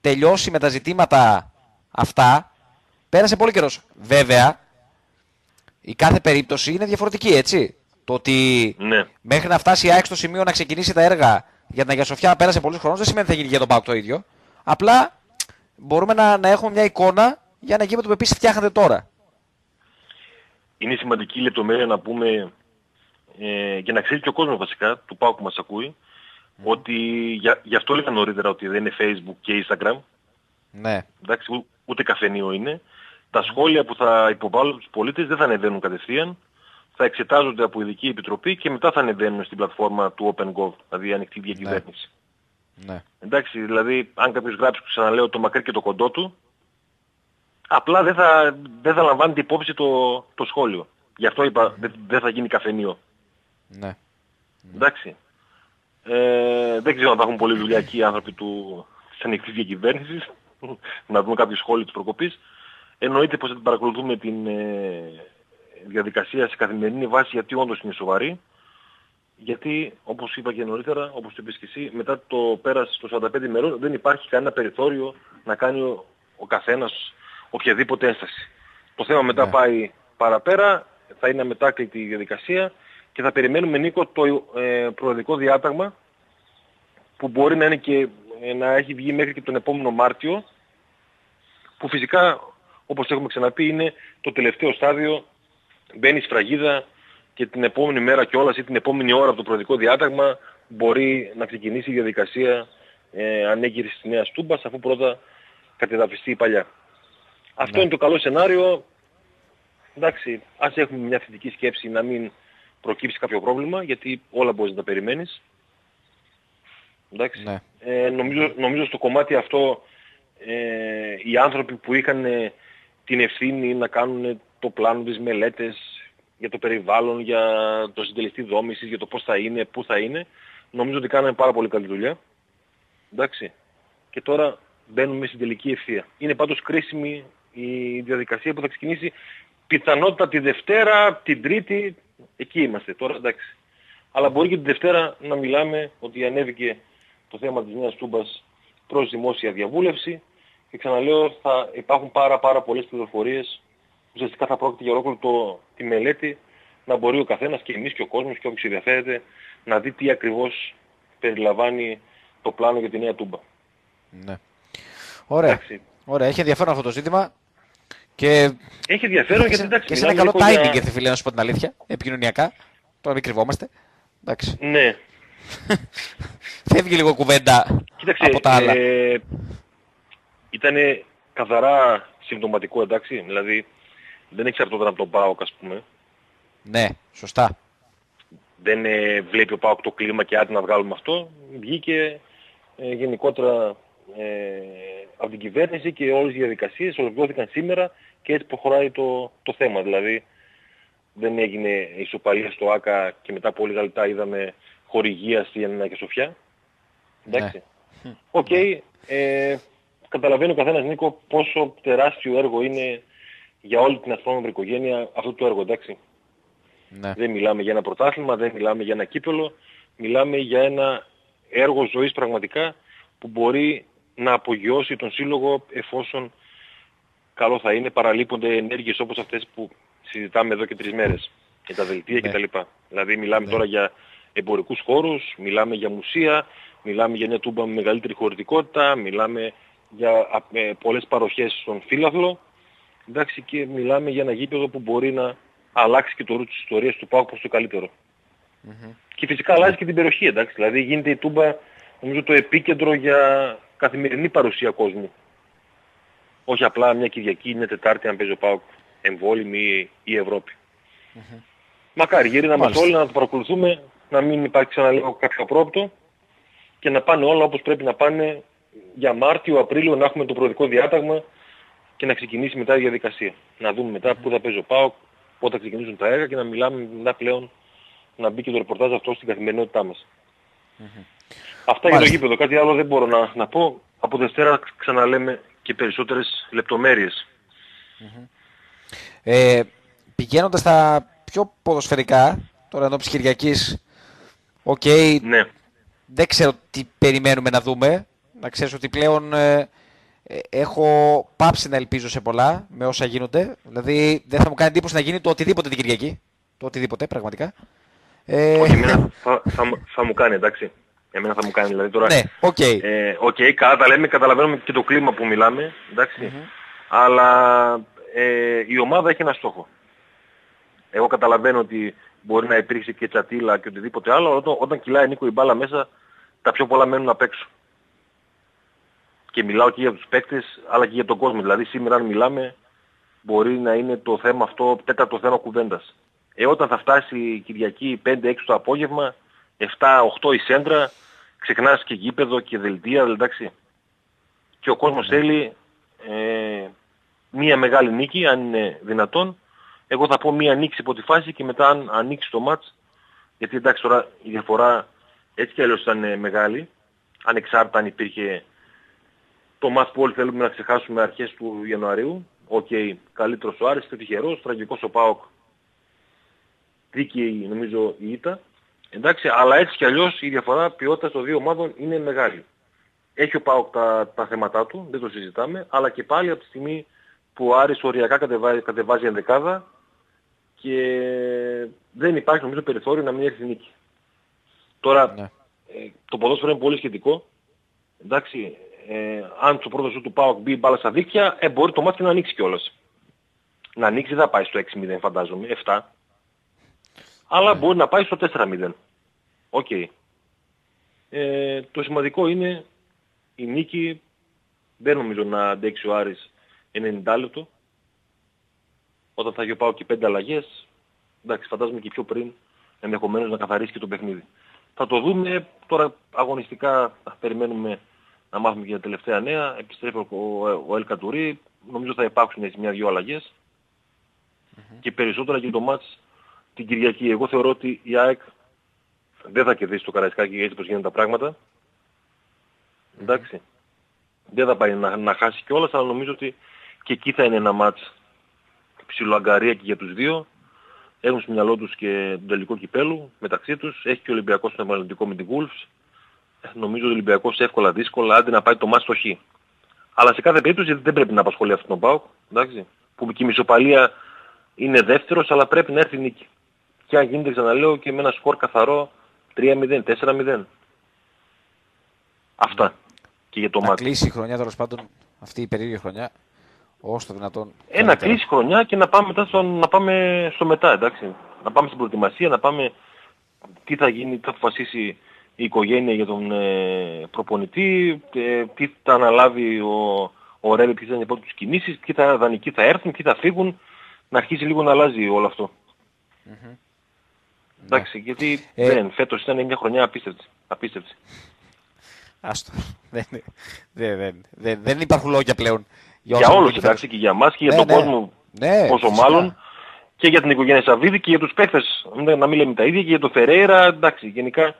τελειώσει με τα ζητήματα αυτά, πέρασε πολύ καιρός. Βέβαια, η κάθε περίπτωση είναι διαφορετική, έτσι. Το ότι Ναι. μέχρι να φτάσει η ΑΕΚ στο σημείο να ξεκινήσει τα έργα για την Αγία Σοφιά πέρασε πολλούς χρόνους, δεν σημαίνει ότι θα γίνει για τον Πάουκ το ίδιο. Απλά μπορούμε να, να έχουμε μια εικόνα για ένα γήπεδο που επίσης φτιάχνεται τώρα. είναι σημαντική λεπτομέρεια να πούμε ε, και να ξέρει και ο κόσμος βασικά του ΠΑΟΚ που μας ακούει ότι για, γι' αυτό έλεγα νωρίτερα ότι δεν είναι Facebook και Instagram Ναι. εντάξει, ού- ούτε καφενείο είναι τα σχόλια που θα υποβάλλουν τους πολίτες δεν θα ανεβαίνουν κατευθείαν θα εξετάζονται από ειδική επιτροπή και μετά θα ανεβαίνουν στην πλατφόρμα του OpenGov δηλαδή η ανοιχτή διακυβέρνηση ναι. Εντάξει, δηλαδή αν κάποιος γράψει, ξαναλέω, το μακρύ και το κοντό του, απλά δεν θα, δεν θα λαμβάνεται υπόψη το, το σχόλιο. Γι' αυτό είπα δεν, δεν θα γίνει καφενείο. Ναι. Εντάξει. Ε, δεν ξέρω αν θα έχουν πολλή δουλειά εκεί οι άνθρωποι του, της ανοιχτής διακυβέρνησης, να δούμε κάποιο σχόλιο της προκοπής. Εννοείται πως θα την παρακολουθούμε την ε, διαδικασία σε καθημερινή βάση γιατί όντως είναι σοβαρή. Γιατί, όπως είπα και νωρίτερα, όπως το είπες και εσύ, μετά το πέρας των 45 ημερών δεν υπάρχει κανένα περιθώριο να κάνει ο, ο καθένας οποιαδήποτε ένσταση. Το θέμα μετά Ναι. πάει παραπέρα, θα είναι αμετάκλητη η διαδικασία και θα περιμένουμε Νίκο το ε, προοδικό διάταγμα που μπορεί να είναι και ε, να έχει βγει μέχρι και τον επόμενο Μάρτιο που φυσικά όπως έχουμε ξαναπεί είναι το τελευταίο στάδιο μπαίνει σφραγίδα και την επόμενη μέρα κιόλας ή την επόμενη ώρα από το προεδρικό διάταγμα μπορεί να ξεκινήσει η διαδικασία ε, ανέγυρης της νέας τούμπας αφού πρώτα κατεδαφιστεί η παλιά. Αυτό Ναι. είναι το καλό σενάριο. Εντάξει, ας έχουμε μια θετική σκέψη να μην προκύψει κάποιο πρόβλημα γιατί όλα μπορείς να τα περιμένεις. Εντάξει. Ναι. Ε, νομίζω, νομίζω στο κομμάτι αυτό ε, οι άνθρωποι που είχαν ε, την ευθύνη να κάνουν το πλάνο της μελέτες για το περιβάλλον, για το συντελεστή δόμησης, για το πώς θα είναι, πού θα είναι, νομίζω ότι κάνανε πάρα πολύ καλή δουλειά. Εντάξει. Και τώρα μπαίνουμε στην τελική ευθεία. Είναι πάντως κρίσιμη η διαδικασία που θα ξεκινήσει πιθανότητα τη Δευτέρα, την Τρίτη, εκεί είμαστε τώρα, εντάξει. Αλλά μπορεί και τη Δευτέρα να μιλάμε ότι ανέβηκε το θέμα της νέας τούμπας προς δημόσια διαβούλευση και ξαναλέω θα υπάρχουν πάρα πάρα πολλές πληροφορίες ουσιαστικά θα πρόκειται για ολόκληρο το, τη μελέτη να μπορεί ο καθένας και εμείς και ο κόσμος και όποιος ενδιαφέρεται να δει τι ακριβώς περιλαμβάνει το πλάνο για τη νέα τούμπα. ναι. Ωραία. Εντάξει. Ωραία. Έχει ενδιαφέρον αυτό το ζήτημα. Και, Έχει ενδιαφέρον γιατί και, εντάξει. και σε ένα μιλάμε καλό λίγο timing, για- για... φίλε, να σου πω την αλήθεια. Επικοινωνιακά. Τώρα μην κρυβόμαστε. Εντάξει. Ναι. Φεύγει λίγο κουβέντα Κοίταξε, από τα άλλα. ε, ήταν καθαρά συμπτωματικό εντάξει, δηλαδή δεν εξαρτώταν από τον ΠΑΟΚ ας πούμε. Ναι, σωστά. Δεν ε, βλέπει ο ΠΑΟΚ το κλίμα και άντε να βγάλουμε αυτό. Βγήκε ε, γενικότερα ε, από την κυβέρνηση και όλες οι διαδικασίες ολοκληρώθηκαν σήμερα και έτσι προχωράει το, το θέμα. Δηλαδή δεν έγινε ισοπαλία στο ΟΑΚΑ και μετά από λίγα λεπτά είδαμε χορηγία στην Αγία Σοφιά. Εντάξει. Οκ. ε, καταλαβαίνει ο καθένας Νίκο πόσο τεράστιο έργο είναι για όλη την ασφάλεια οικογένεια αυτό το έργο, εντάξει. Ναι. Δεν μιλάμε για ένα πρωτάθλημα, δεν μιλάμε για ένα κύπελο, μιλάμε για ένα έργο ζωής πραγματικά που μπορεί να απογειώσει τον σύλλογο εφόσον καλό θα είναι, παραλείπονται ενέργειες όπως αυτές που συζητάμε εδώ και τρεις μέρες για τα δελτία Ναι. κτλ. Δηλαδή μιλάμε τώρα για εμπορικούς χώρους, μιλάμε για μουσεία, μιλάμε για μια τούμπα με μεγαλύτερη χωρητικότητα, μιλάμε για α, ε, πολλές παροχές στον φύλαθλο εντάξει, και μιλάμε για ένα γήπεδο που μπορεί να αλλάξει και το ρου της ιστορίας του ΠΑΟΚ προς το καλύτερο. Και φυσικά αλλάζει και την περιοχή, εντάξει. Δηλαδή γίνεται η Τούμπα νομίζω το επίκεντρο για καθημερινή παρουσία κόσμου. Όχι απλά μια Κυριακή, μια Τετάρτη αν παίζει ο ΠΑΟΚ εμβόλυμη ή η Ευρώπη. Μακάρι γύρι να μας Μάλιστα. όλοι να το παρακολουθούμε, να μην υπάρχει ξαναλέω κάποιο απρόπτο και να πάνε όλα όπως πρέπει να πάνε για Μάρτιο, Απρίλιο να έχουμε το προοδικό διάταγμα και να ξεκινήσει μετά η διαδικασία. Να δούμε μετά πού θα παίζει ο ΠΑΟΚ, πότε θα ξεκινήσουν τα έργα και να μιλάμε μετά πλέον να μπει και το ρεπορτάζ αυτό στην καθημερινότητά μας. Αυτά για το Μάλιστα. γήπεδο. Κάτι άλλο δεν μπορώ να, να πω. Από Δευτέρα ξαναλέμε και περισσότερες λεπτομέρειες. Ε, Πηγαίνοντας στα πιο ποδοσφαιρικά, τώρα ενόψει Κυριακής Οκ, Ναι. δεν ξέρω τι περιμένουμε να δούμε. Να ξέρεις ότι πλέον ε, ε, έχω πάψει να ελπίζω σε πολλά με όσα γίνονται. Δηλαδή δεν θα μου κάνει εντύπωση να γίνει το οτιδήποτε την Κυριακή. Το οτιδήποτε, πραγματικά. Ε, Όχι, εμένα θα, θα, μου- θα μου κάνει, εντάξει. Εμένα θα μου κάνει, δηλαδή τώρα... ναι, οκ. Ε, Οκ, καλά τα λέμε, καταλαβαίνουμε και το κλίμα που μιλάμε, εντάξει. Αλλά ε, η ομάδα έχει ένα στόχο. Εγώ καταλαβαίνω ότι μπορεί να υπήρξε και τσατίλα και οτιδήποτε άλλο, αλλά όταν, όταν κυλάει Νίκο η μπάλα μέσα, τα πιο πολλά μένουν απ' έξω. Και μιλάω και για τους παίκτες, αλλά και για τον κόσμο. Δηλαδή σήμερα αν μιλάμε, μπορεί να είναι το θέμα αυτό τέταρτο θέμα κουβέντας. Ε, όταν θα φτάσει η Κυριακή 5-6 το απόγευμα, 7-8 η σέντρα, ξεχνάς και γήπεδο και δελτία, εντάξει. Και ο κόσμος θέλει ε, μία μεγάλη νίκη, αν είναι δυνατόν. Εγώ θα πω μία νίκη υπό τη φάση και μετά αν ανοίξει το ματς, γιατί εντάξει τώρα η διαφορά έτσι κι αλλιώς ήταν ε, μεγάλη, ανεξάρτητα αν υπήρχε το ματς που όλοι θέλουμε να ξεχάσουμε αρχές του Ιανουαρίου. Οκ, καλύτερος ο Άρης, πιο τυχερός, τραγικός ο ΠΑΟΚ, δίκαιη νομίζω η ήττα. Εντάξει, αλλά έτσι κι αλλιώς η διαφορά ποιότητας των δύο ομάδων είναι μεγάλη. Έχει ο ΠΑΟΚ τα, τα θέματά του, δεν το συζητάμε, αλλά και πάλι από τη στιγμή που ο Άρης οριακά κατεβάζει, κατεβάζει ενδεκάδα και δεν υπάρχει νομίζω περιθώριο να μην έρθει νίκη. Τώρα, Ναι. ε, το ποδόσφαιρο είναι πολύ σχετικό. Εντάξει, ε, αν στο πρώτο σου του ΠΑΟΚ μπει η μπάλα στα δίκτυα, ε, μπορεί το μάτι και να ανοίξει κιόλας. Να ανοίξει δεν θα πάει στο 6-0 φαντάζομαι, 7. Αλλά μπορεί να πάει στο 4-0. Οκ. Ε, το σημαντικό είναι η νίκη δεν νομίζω να αντέξει ο Άρης 90 λεπτό. Όταν θα έχει ο ΠΑΟΚ και 5 αλλαγές, εντάξει φαντάζομαι και πιο πριν ενδεχομένως να καθαρίσει και το παιχνίδι. Θα το δούμε τώρα αγωνιστικά, θα περιμένουμε να μάθουμε και τα τελευταία νέα. Επιστρέφει ο, ο, ο Ελ Κατουρί, νομίζω θα υπάρξουν έτσι μια-δυο αλλαγές. Και περισσότερα για το μάτς την Κυριακή. Εγώ θεωρώ ότι η ΑΕΚ δεν θα κερδίσει το Καραϊσκάκι έτσι πως γίνονται τα πράγματα. Εντάξει. Δεν θα πάει να, να χάσει κιόλας, αλλά νομίζω ότι και εκεί θα είναι ένα μάτς ψιλοαγκαρία και για τους δύο. Έχουν στο μυαλό τους και τον τελικό κυπέλου μεταξύ τους. Έχει και ο Ολυμπιακός στον επαγγελματικό με την Wolves. Ε, Νομίζω ότι ο Ολυμπιακός εύκολα δύσκολα άντε να πάει το μάτς στο Χ. Αλλά σε κάθε περίπτωση δεν πρέπει να απασχολεί αυτόν τον ΠΑΟΚ. Εντάξει. Που και η μισοπαλία είναι δεύτερος, αλλά πρέπει να έρθει νίκη. Και αν γίνεται, ξαναλέω, και με ένα σκορ καθαρό 3-0, 4-0. Αυτά. Και για το να μάτι. κλείσει η χρονιά τέλος πάντων αυτή η περίεργη χρονιά όσο το δυνατόν. Ε, να καλύτερα. κλείσει χρονιά και να πάμε, μετά στο, να πάμε στο μετά, εντάξει. Να πάμε στην προετοιμασία, να πάμε τι θα γίνει, τι θα αποφασίσει η οικογένεια για τον ε, προπονητή, ε, τι θα αναλάβει ο, ο Ρέλη, ποιες θα είναι οι πρώτες τους κινήσεις, ποιοι θα δανεικοί θα έρθουν, ποιοι θα φύγουν, να αρχίσει λίγο να αλλάζει όλο αυτό. Εντάξει, γιατί Ε, δεν, φέτος ήταν μια χρονιά απίστευτη. απίστευτη. Άστο. δεν, δεν, δεν, δεν, δεν υπάρχουν λόγια πλέον. Για όσα όλους, γίνει εντάξει, και για μας και για Ναι, τον ναι. κόσμο Ναι, πόσο φυσικά. μάλλον και για την οικογένεια Σαββίδη και για τους παίχτες, να να μην λέμε τα ίδια και για τον Φερέιρα, εντάξει, γενικά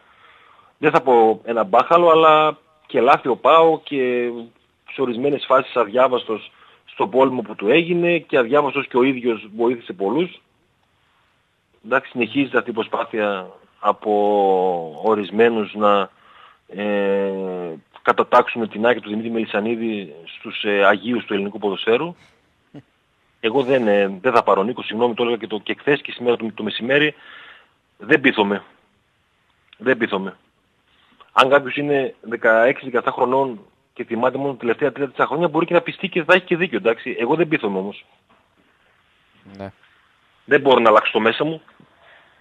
δεν θα πω ένα μπάχαλο, αλλά και λάθη ο Πάο και σε ορισμένες φάσεις αδιάβαστος στον πόλεμο που του έγινε και αδιάβαστος και ο ίδιος βοήθησε πολλούς. Εντάξει, συνεχίζεται αυτή η προσπάθεια από ορισμένους να ε, κατατάξουν την άκρη του Δημήτρη Μελισανίδη στους ε, Αγίους του ελληνικού ποδοσφαίρου. Εγώ δεν, ε, δεν θα πάρω Νίκος, συγγνώμη, το έλεγα και, το, και χθες και σήμερα το, το μεσημέρι. Δεν πείθομαι. Δεν πείθομαι. Αν κάποιος είναι 16-17 χρονών και θυμάται μόνο τα τελευταία 3-4 χρόνια μπορεί και να πιστεί και θα έχει και δίκιο, εντάξει. Εγώ δεν πείθομαι όμως. Ναι. Δεν μπορώ να αλλάξω το μέσα μου.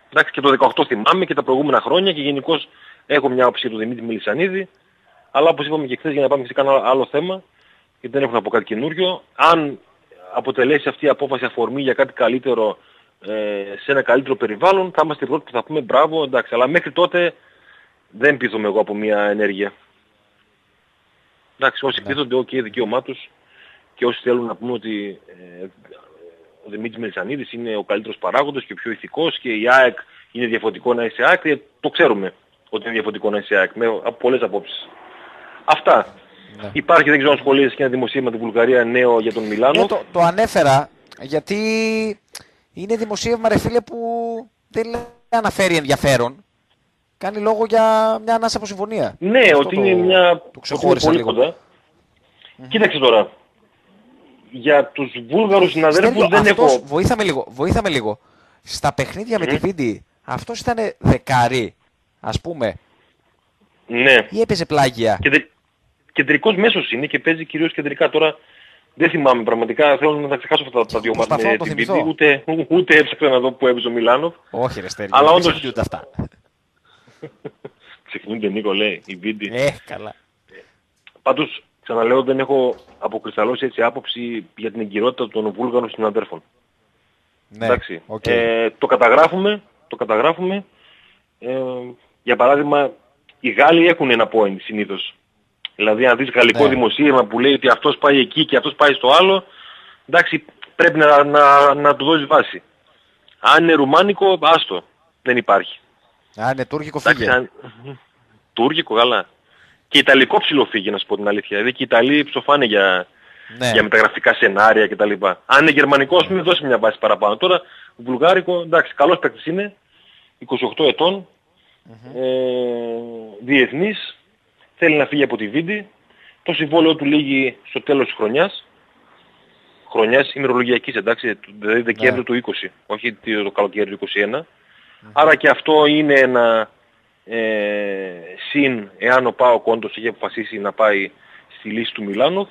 Εντάξει και το 18 θυμάμαι και τα προηγούμενα χρόνια και γενικώ έχω μια άποψη για τον Δημήτρη Μελισανίδη. Αλλά όπως είπαμε και χθες για να πάμε σε κανένα άλλο θέμα, γιατί δεν έχω να πω κάτι καινούριο, αν αποτελέσει αυτή η απόφαση αφορμή για κάτι καλύτερο ε, σε ένα καλύτερο περιβάλλον, θα είμαστε οι πρώτοι που θα πούμε μπράβο, εντάξει. Αλλά μέχρι τότε δεν πείθομαι εγώ από μια ενέργεια. Εντάξει, όσοι Ναι. πείθονται, ok, δικαίωμά τους και όσοι θέλουν να πούμε ότι ε, ο Δημήτρης Μελισανίδης είναι ο καλύτερος παράγοντας και ο πιο ηθικός και η ΑΕΚ είναι διαφορετικό να είσαι ΑΕΚ, ε, το ξέρουμε ότι είναι διαφορετικό να είσαι ΑΕΚ, με, από πολλές απόψεις. Αυτά. Ναι. Υπάρχει, δεν ξέρω αν σχολίασες και ένα δημοσίευμα την Βουλγαρία νέο για τον Μιλάνο. Ε, το, το ανέφερα γιατί είναι δημοσίευμα ρε φίλε που δεν λέει αναφέρει ενδιαφέρον. κάνει λόγο για μια ανάσα από συμφωνία. Ναι, Αυτό ότι το- είναι μια... Το ότι είναι ξεχώρισα πολύ λίγο. κοντά. Κοίταξε τώρα. Για τους Βούλγαρους συναδέλφους Στέλιο, δεν αυτός, έχω... βοήθαμε λίγο, βοήθαμε λίγο. Στα παιχνίδια με τη Βίντι, αυτός ήταν δεκάρι, ας πούμε, Ναι. ή έπαιζε πλάγια. Κεντρι... Κεντρικός μέσος είναι και παίζει κυρίως κεντρικά. Τώρα δεν θυμάμαι πραγματικά, θέλω να τα ξεχάσω αυτά τα δύο ματς Προσπαθώ με να το την θυμηθώ. Πίτη, ούτε, ούτε έψαξα να δω που έπαιζε ο Μιλάνοφ. Όχι ρε Στέλιο, Αλλά δεν όντως- ξεχνιούνται αυτά. Ξεχνούνται Νίκο λέει, η Βίντι. Ε, καλά. Πάντως, ξαναλέω, δεν έχω αποκρυσταλλώσει έτσι άποψη για την εγκυρότητα των Βούλγαρων συναδέρφων. Ναι, Εντάξει. οκ. Ε, το καταγράφουμε, το καταγράφουμε. Ε, για παράδειγμα, οι Γάλλοι έχουν ένα point συνήθως. Δηλαδή, αν δεις γαλλικό Ναι. δημοσίευμα που λέει ότι αυτός πάει εκεί και αυτός πάει στο άλλο, εντάξει, πρέπει να, να, να του δώσεις βάση. Αν είναι ρουμάνικο, άστο. Δεν υπάρχει. Α, είναι τουρκικό Εντάξει, φύγε. αν... Τούρκικο, καλά. Και Ιταλικό ψηλοφύγει, να σου πω την αλήθεια. Δηλαδή και οι Ιταλοί ψοφάνε για, Ναι. για μεταγραφικά σενάρια κτλ. Αν είναι γερμανικό, ας πούμε, δώσει μια βάση παραπάνω. Τώρα, βουλγάρικο, εντάξει, καλός παίκτης είναι, 28 ετων ε, διεθνής, θέλει να φύγει από τη Βίντι, το συμβόλαιο του λύγει στο τέλος της χρονιάς, χρονιάς ημερολογιακής, εντάξει, του- δηλαδή Δεκέμβριο του 20, όχι το καλοκαίρι του 21. Άρα και αυτό είναι ένα ε, συν εάν ο Πάο Κόντος έχει αποφασίσει να πάει στη λύση του Μιλάνοφ,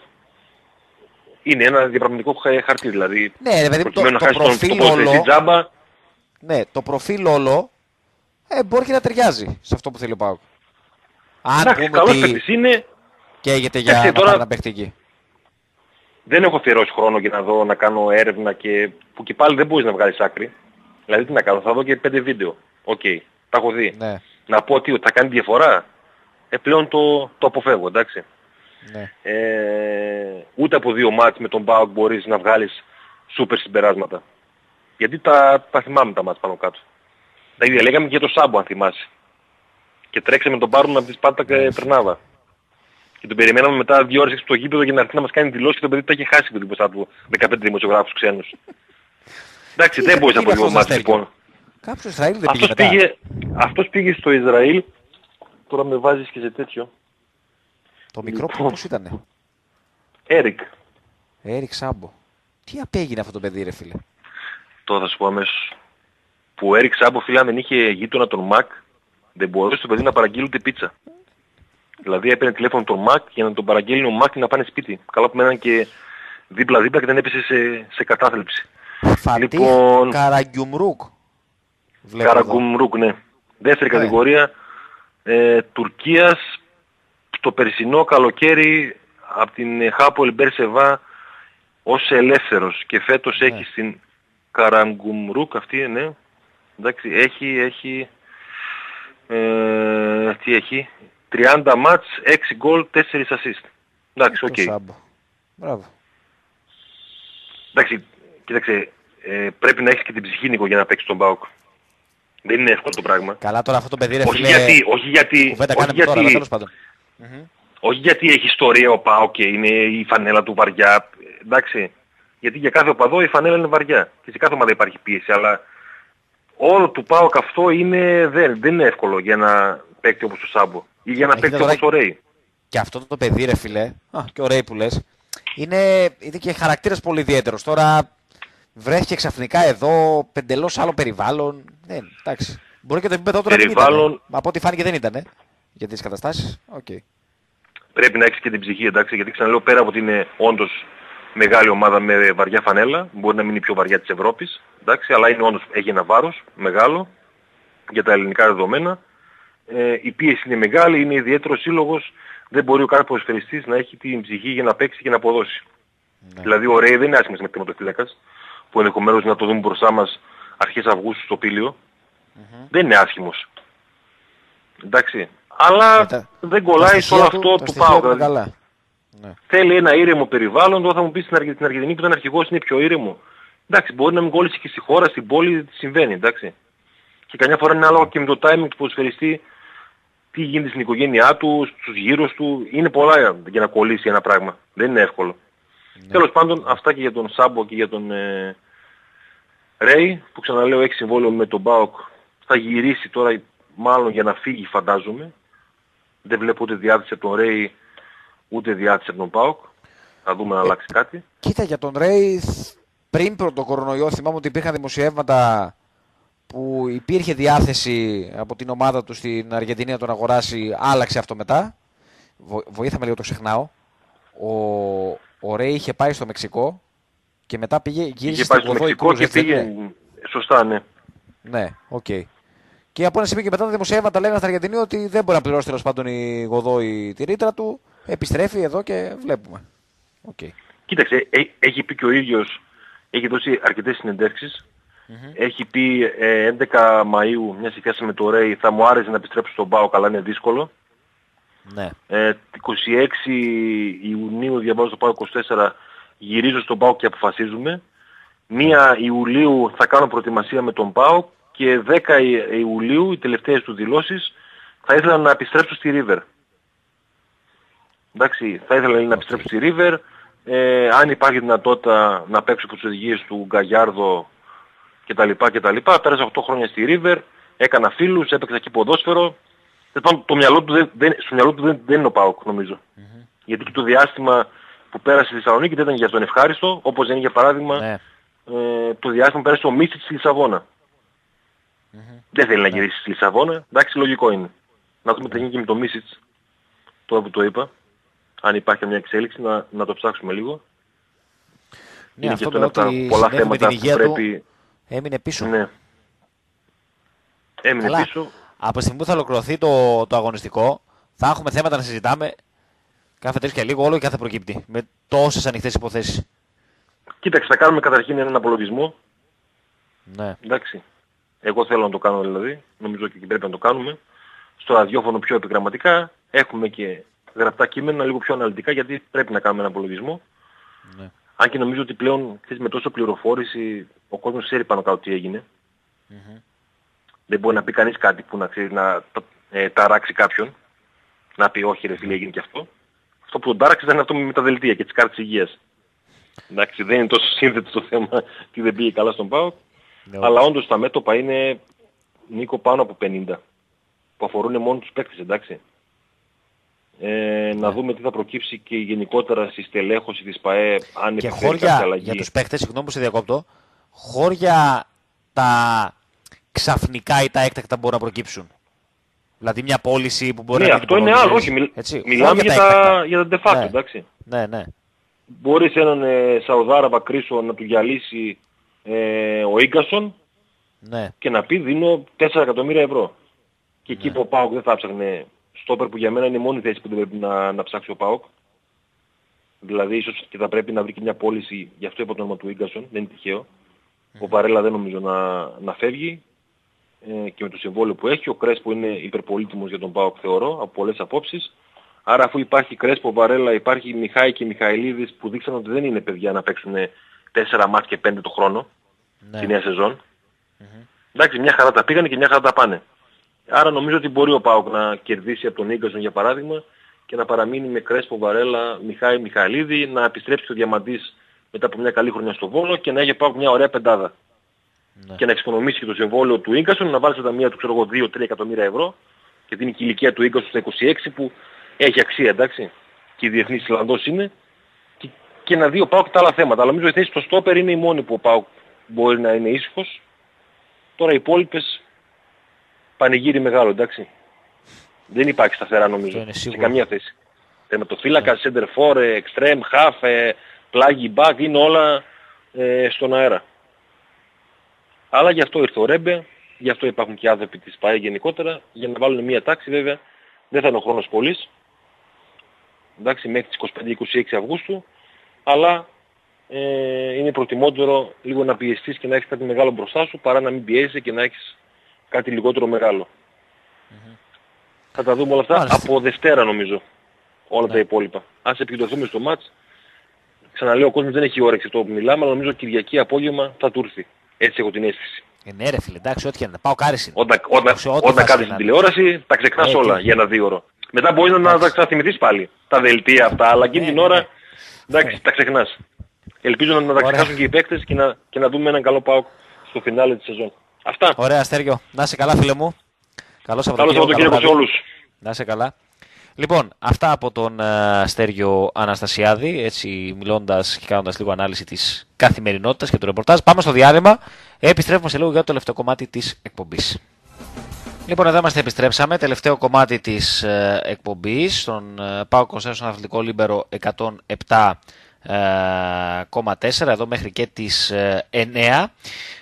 είναι ένα διαπραγματευτικό χα- χαρτί δηλαδή. Ναι, ρε παιδί μου, το, προκειμένου το να χάσει τον, προφίλ τον ποδοσφαιριστή όλο, τζάμπα, ναι, το προφίλ όλο ε, μπορεί και να ταιριάζει σε αυτό που θέλει ο ΠΑΟΚ. Αν εντάξει, πούμε καλός ότι παίκτης είναι, καίγεται για Εντάξει, να τώρα- πάρει ένα παίχτη εκεί. δεν έχω αφιερώσει χρόνο για να δω, να κάνω έρευνα και που και πάλι δεν μπορείς να βγάλεις άκρη. Δηλαδή τι να κάνω, θα δω και πέντε βίντεο. Οκ, τα έχω δει. Ναι, Να πω ότι θα κάνει διαφορά. Ε, πλέον το, το αποφεύγω, εντάξει. ναι. ε, ούτε από δύο μάτς με τον Μπάουκ μπορείς να βγάλεις σούπερ συμπεράσματα. Γιατί τα, τα θυμάμαι τα μάτς πάνω κάτω. Τα ίδια λέγαμε και για το Σάμπο αν θυμάσαι. Και τρέξαμε τον πάρουμε από τη Σπάρτα και Περνάβα. Και τον περιμέναμε μετά δύο ώρες έξω από το γήπεδο για να έρθει να μας κάνει δηλώσεις και το παιδί τα είχε χάσει με την μπροστά του 15 δημοσιογράφους ξένους. Εντάξει, δεν μπορείς από πήγε δύο αυτός μάτς αστέριο. λοιπόν. Κάποιος στο Ισραήλ δεν πήγε Αυτός μετά. πήγε, αυτός πήγε στο Ισραήλ. Τώρα με βάζεις και σε τέτοιο. Το μικρό που Λοιπόν. πώς ήτανε; Έρικ. Έρικ Σάμπο. Τι απέγινε αυτό το παιδί ρε φίλε; Τώρα θα σου πω αμέσως. Που έριξα από φίλα δεν είχε γείτονα τον Μακ, δεν μπορούσε το παιδί να παραγγείλει ούτε πίτσα. Δηλαδή έπαιρνε τηλέφωνο τον Μακ για να τον παραγγείλει ο Μακ να πάνε σπίτι. Καλά που μέναν και δίπλα-δίπλα και δεν έπεσε σε, σε κατάθλιψη. Φατίχ Λοιπόν- Καραγκιουμρούκ. Βλέπω εδώ. Καραγκουμρούκ, ναι. Δεύτερη Ναι. κατηγορία ε, Τουρκίας το περσινό καλοκαίρι από την Χάπολ Μπερσεβά ως ελεύθερος και φέτος Ναι. έχει στην Καραγκουμρούκ αυτή ναι εντάξει έχει έχει ε, τι έχει 30 μάτς 6 γκολ 4 assist εντάξει οκ Το Σάμπο. Μπράβο. εντάξει κοίταξε ε, πρέπει να έχεις και την ψυχή Νίκο για να παίξεις τον ΠΑΟΚ δεν είναι εύκολο το πράγμα Καλά τώρα αυτό το παιδί ρε όχι φίλε. γιατί, όχι γιατί, Κουβέντα όχι κάναμε τώρα, αλλά γιατί, τέλος πάντων. όχι γιατί έχει ιστορία ο ΠΑΟΚ και είναι η φανέλα του βαριά. Εντάξει. Γιατί για κάθε οπαδό η φανέλα είναι βαριά. Και σε κάθε ομάδα υπάρχει πίεση. Αλλά όλο του ΠΑΟΚ αυτό είναι, δεν, δεν είναι εύκολο για να παίκτη όπως ο Σάμπο. Ή για να Έχετε παίκτη τώρα- όπως ο Ρέι. Και αυτό το παιδί ρε φίλε, α, και ο Ρέι που λες, είναι, είναι και χαρακτήρας πολύ ιδιαίτερος. Τώρα βρέθηκε ξαφνικά εδώ, παντελώς άλλο περιβάλλον. Ναι, εντάξει. Μπορεί και το επίπεδο του να μην Περιβάλλον- ήταν. Μα από ό,τι φάνηκε δεν ήταν. Ε, για τις καταστάσεις. Οκ. Πρέπει να έχεις και την ψυχή εντάξει. Γιατί ξαναλέω πέρα από ότι είναι όντως μεγάλη ομάδα με βαριά φανέλα. Μπορεί να μην είναι η πιο βαριά της Ευρώπης. Εντάξει. Αλλά είναι όντως, έχει ένα βάρος μεγάλο για τα ελληνικά δεδομένα. Ε, η πίεση είναι μεγάλη, είναι ιδιαίτερος σύλλογος. Δεν μπορεί ο κάθε ποδοσφαιριστής να έχει την ψυχή για να παίξει και να αποδώσει. Ναι. Δηλαδή ο Ρέι δεν είναι άσχημος με κτηματοφύλακας, που ενδεχομένως να το δούμε μπροστά μας αρχές Αυγούστου στο πηλιο Δεν είναι άσχημος. Εντάξει. Αλλά Μετά- δεν Τα κολλάει σε στοιχεία όλο του- αυτό τα του στοιχεία πάω. του είναι Δηλαδή, καλά. Ναι. θέλει ένα ήρεμο περιβάλλον, τώρα θα μου πεις στην, Αργ... στην Αργεντινή που ήταν αρχηγός είναι πιο ήρεμο. Εντάξει, μπορεί να μην κόλλησε και στη χώρα, στην πόλη, συμβαίνει, εντάξει. Και καμιά φορά είναι άλλο και με το timing του ποδοσφαιριστή, τι γίνεται στην οικογένειά του, στους γύρους του, είναι πολλά για να κολλήσει ένα πράγμα. Δεν είναι εύκολο. Ναι. Τέλος πάντων, αυτά και για τον Σάμπο και για τον ε, Ρέι, που ξαναλέω έχει συμβόλαιο με τον Μπάοκ. Θα γυρίσει τώρα, μάλλον για να φύγει φαντάζομαι. Δεν βλέπω ούτε διάθεση από τον Ρέι ούτε διάθεση από τον Πάοκ. Θα δούμε να αλλάξει κάτι. Κοίτα για τον Ρέι πριν πρώτο κορονοϊό θυμάμαι ότι υπήρχαν δημοσιεύματα που υπήρχε διάθεση από την ομάδα του στην Αργεντινή να τον αγοράσει, άλλαξε αυτό μετά. Βο, βοήθα με λίγο, το ξεχνάω. Ο, ο Ρέι είχε πάει στο Μεξικό και μετά πήγε, γύρισε είχε πάει στο Μεξικό και πήγε. Σωστά, ναι. Ναι, OK. Okay. Και από ένα σημείο και μετά τα δημοσιεύματα λέγανε στην Αργεντινή ότι δεν μπορεί να πληρώσει τέλος πάντων η Γοδόι τη ρήτρα του. Επιστρέφει εδώ και βλέπουμε. Okay. Κοίταξε, έχει πει και ο ίδιος, έχει δώσει αρκετές συνεντεύξεις Mm-hmm. Έχει πει ε, 11 Μαΐου, μια σχέση με το Ρέι, θα μου άρεσε να επιστρέψω στον ΠΑΟ, καλά είναι δύσκολο. Ναι. Ε, 26 Ιουνίου διαβάζω στο ΠΑΟ 24, γυρίζω στον ΠΑΟ και αποφασίζουμε. 1 Ιουλίου θα κάνω προετοιμασία με τον ΠΑΟ και 10 Ιουλίου, οι τελευταίες του δηλώσεις, θα ήθελα να επιστρέψω στη River. Εντάξει, θα ήθελα να επιστρέψω στη River. Ε, αν υπάρχει δυνατότητα να παίξω από τις οδηγίες του Γκαγιάρδο κτλ. λοιπά Πέρασα 8 χρόνια στη River, έκανα φίλους, έπαιξα εκεί ποδόσφαιρο. το μυαλό του δεν, δεν, στο μυαλό του δεν, δεν είναι ο ΠΑΟΚ νομίζω. Mm-hmm. Γιατί και το διάστημα που πέρασε στη Θεσσαλονίκη δεν ήταν για τον ευχάριστο, όπως δεν είναι για παράδειγμα ναι. ε, το διάστημα που πέρασε ο Μίσιτς στη Λισαβόνα. Mm-hmm. Δεν θέλει να ναι. γυρίσει στη Λισαβόνα, εντάξει λογικό είναι. Να δούμε τι γίνει και με το Μίσιτς, τώρα που το είπα. Αν υπάρχει μια εξέλιξη να, να το ψάξουμε λίγο. Ναι, είναι αυτό και αυτό από τα πολλά θέματα που πρέπει... Έμεινε πίσω. Ναι. Έμεινε Καλά. πίσω. Από τη στιγμή που θα ολοκληρωθεί το, το αγωνιστικό, θα έχουμε θέματα να συζητάμε κάθε τρεις και λίγο, όλο και κάθε προκύπτει. Με τόσες ανοιχτές υποθέσεις. Κοίταξε, θα κάνουμε καταρχήν έναν απολογισμό. Ναι. Εντάξει. Εγώ θέλω να το κάνω δηλαδή. Νομίζω και πρέπει να το κάνουμε. Στο ραδιόφωνο πιο επιγραμματικά. Έχουμε και γραπτά κείμενα λίγο πιο αναλυτικά γιατί πρέπει να κάνουμε έναν απολογισμό. Ναι. Αν και νομίζω ότι πλέον ξέρεις, με τόσο πληροφόρηση ο κόσμος ξέρει πάνω κάτω τι έγινε. Mm-hmm. Δεν μπορεί να πει κανείς κάτι που να ξέρει να ε, ταράξει κάποιον. Να πει όχι ρε φίλε έγινε και αυτό. Αυτό που τον τάραξε ήταν αυτό με τα δελτία και τις κάρτες υγείας. Εντάξει, δεν είναι τόσο σύνθετο το θέμα τι δεν πήγε καλά στον ΠΑΟΚ. Ναι, αλλά όντως τα μέτωπα είναι Νίκο πάνω από 50 που αφορούν μόνο τους παίκτες, εντάξει ε, να ναι. δούμε τι θα προκύψει και γενικότερα στη στελέχωση της ΠαΕ αν και χώρια αλλαγή. για τους παίχτες, συγγνώμη που σε διακόπτω, χώρια τα ξαφνικά ή τα έκτακτα μπορούν να προκύψουν; Δηλαδή μια πώληση που μπορεί ναι, να αυτό είναι άλλο, όχι, μιλ... Έτσι, μιλάμε για τα, για τα de facto, ναι. εντάξει. Ναι, ναι. Μπορείς έναν ε, Σαουδάραβα κρίσο να του γυαλίσει ε, ο Ίγκασον ναι. και να πει δίνω 4 εκατομμύρια ευρώ. Και εκεί ναι. που ο Πάοκ δεν θα ψάχνει στόπερ που για μένα είναι η μόνη θέση που δεν πρέπει να, να ψάξει ο ΠΑΟΚ. Δηλαδή ίσως και θα πρέπει να βρει και μια πώληση, γι' αυτό είπα το όνομα του Ίγκασον, δεν είναι τυχαίο. Ο Βαρέλα δεν νομίζω να, να φεύγει ε, και με το συμβόλαιο που έχει. Ο Κρέσπο είναι υπερπολίτημος για τον ΠΑΟΚ θεωρώ, από πολλές απόψεις. Άρα αφού υπάρχει Κρέσπο, Βαρέλα, υπάρχει Μιχάη και Μιχαηλίδης που δείξαν ότι δεν είναι παιδιά να παίξουν 4 μάτς και 5 το χρόνο ναι. τη νέα σεζόν. Mm-hmm. Εντάξει, μια χαρά τα πήγανε και μια χαρά τα πάνε. Άρα νομίζω ότι μπορεί ο Πάοκ να κερδίσει από τον Ίγκασον για παράδειγμα και να παραμείνει με Κρέσπο, Βαρέλα, Μιχάη, Μιχαλίδη, να επιστρέψει ο Διαμαντής μετά από μια καλή χρονιά στο Βόλο και να έχει Πάοκ μια ωραία πεντάδα. Ναι. Και να εξοικονομήσει και το συμβόλαιο του Ίγκασον, να βάλει στα ταμεία του ξέρω εγώ 2-3 εκατομμύρια ευρώ και την ηλικία του Ίγκασον στα 26 που έχει αξία εντάξει και η διεθνής Ισλανδός είναι και, και να δει ο Πάοκ τα άλλα θέματα. Αλλά νομίζω η θέση στο στόπερ είναι η μόνη που ο Πάοκ μπορεί να είναι ήσυχος. Τώρα οι υπόλοιπες πανηγύρι μεγάλο, εντάξει. Δεν υπάρχει σταθερά νομίζω σε καμία θέση. Τερματοφύλακα, yeah. center for, extreme, half, plagi, back, είναι όλα ε, στον αέρα. Αλλά γι' αυτό ήρθε ο Ρέμπε, γι' αυτό υπάρχουν και άνθρωποι της ΠΑΕ γενικότερα, για να βάλουν μια τάξη βέβαια. Δεν θα είναι ο χρόνος πολύς. Εντάξει, μέχρι τις 25-26 Αυγούστου. Αλλά ε, είναι προτιμότερο λίγο να πιεστείς και να έχεις κάτι μεγάλο μπροστά σου παρά να μην πιέζεσαι και να έχεις κάτι λιγότερο μεγάλο. Mm-hmm. Θα τα δούμε όλα αυτά από Δευτέρα νομίζω. Όλα τα ναι. υπόλοιπα. Ας επικεντρωθούμε στο μάτς. Ξαναλέω ο κόσμος δεν έχει όρεξη το που μιλάμε, αλλά νομίζω Κυριακή απόγευμα θα του έρθει. Έτσι έχω την αίσθηση. Ε, ναι ρε φίλε, εντάξει, ό,τι και να πάω κάρι Όταν, όταν, όταν κάνεις την τηλεόραση τα ξεχνάς ε, όλα για ένα δύο ώρο. Μετά μπορείς να τα ξαναθυμηθείς πάλι. Τα δελτία αυτά, αλλά εκείνη την ναι, ώρα ναι. εντάξει, τα ξεχνάς. Ελπίζω να τα ξεχάσουν και οι παίκτες και να, και να δούμε έναν καλό πάω στο φινάλε της σεζόν. Αυτά. Ωραία, Αστέριο. Να είσαι καλά, φίλε μου. Καλό Σαββατοκύριακο σε όλους. Να είσαι καλά. Λοιπόν, αυτά από τον ε, Στέργιο Αναστασιάδη, έτσι μιλώντας και κάνοντας λίγο ανάλυση της καθημερινότητας και του ρεπορτάζ. Πάμε στο διάλειμμα, επιστρέφουμε σε λίγο για το τελευταίο κομμάτι της εκπομπής. Λοιπόν, εδώ είμαστε, επιστρέψαμε. Τελευταίο κομμάτι της ε, εκπομπής, στον ε, Πάο Κωνσταντίνο Αθλητικό Λίμπερο 107 4 εδώ μέχρι και τις 9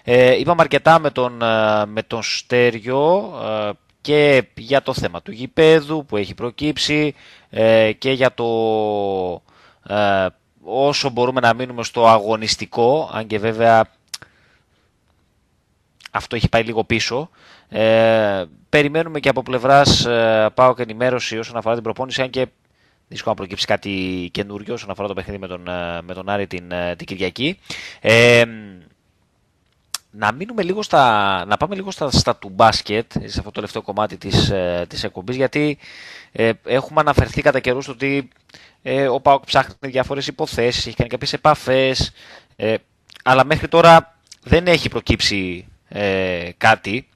ε, είπαμε αρκετά με τον, με τον Στέριο και για το θέμα του γηπέδου που έχει προκύψει ε, και για το ε, όσο μπορούμε να μείνουμε στο αγωνιστικό, αν και βέβαια αυτό έχει πάει λίγο πίσω. Ε, περιμένουμε και από πλευράς ε, πάω και ενημέρωση όσον αφορά την προπόνηση, αν και δύσκολο να προκύψει κάτι καινούριο όσον αφορά το παιχνίδι με τον, με τον Άρη την, την Κυριακή. Να μείνουμε λίγο στα, να πάμε λίγο στα, στα του μπάσκετ, σε αυτό το τελευταίο κομμάτι της, ε, της εκπομπής, γιατί ε, έχουμε αναφερθεί κατά καιρούς στο ότι ε, ο ΠΑΟΚ ψάχνει διάφορες υποθέσεις, έχει κάνει κάποιες επαφές, ε, αλλά μέχρι τώρα δεν έχει προκύψει ε, κάτι.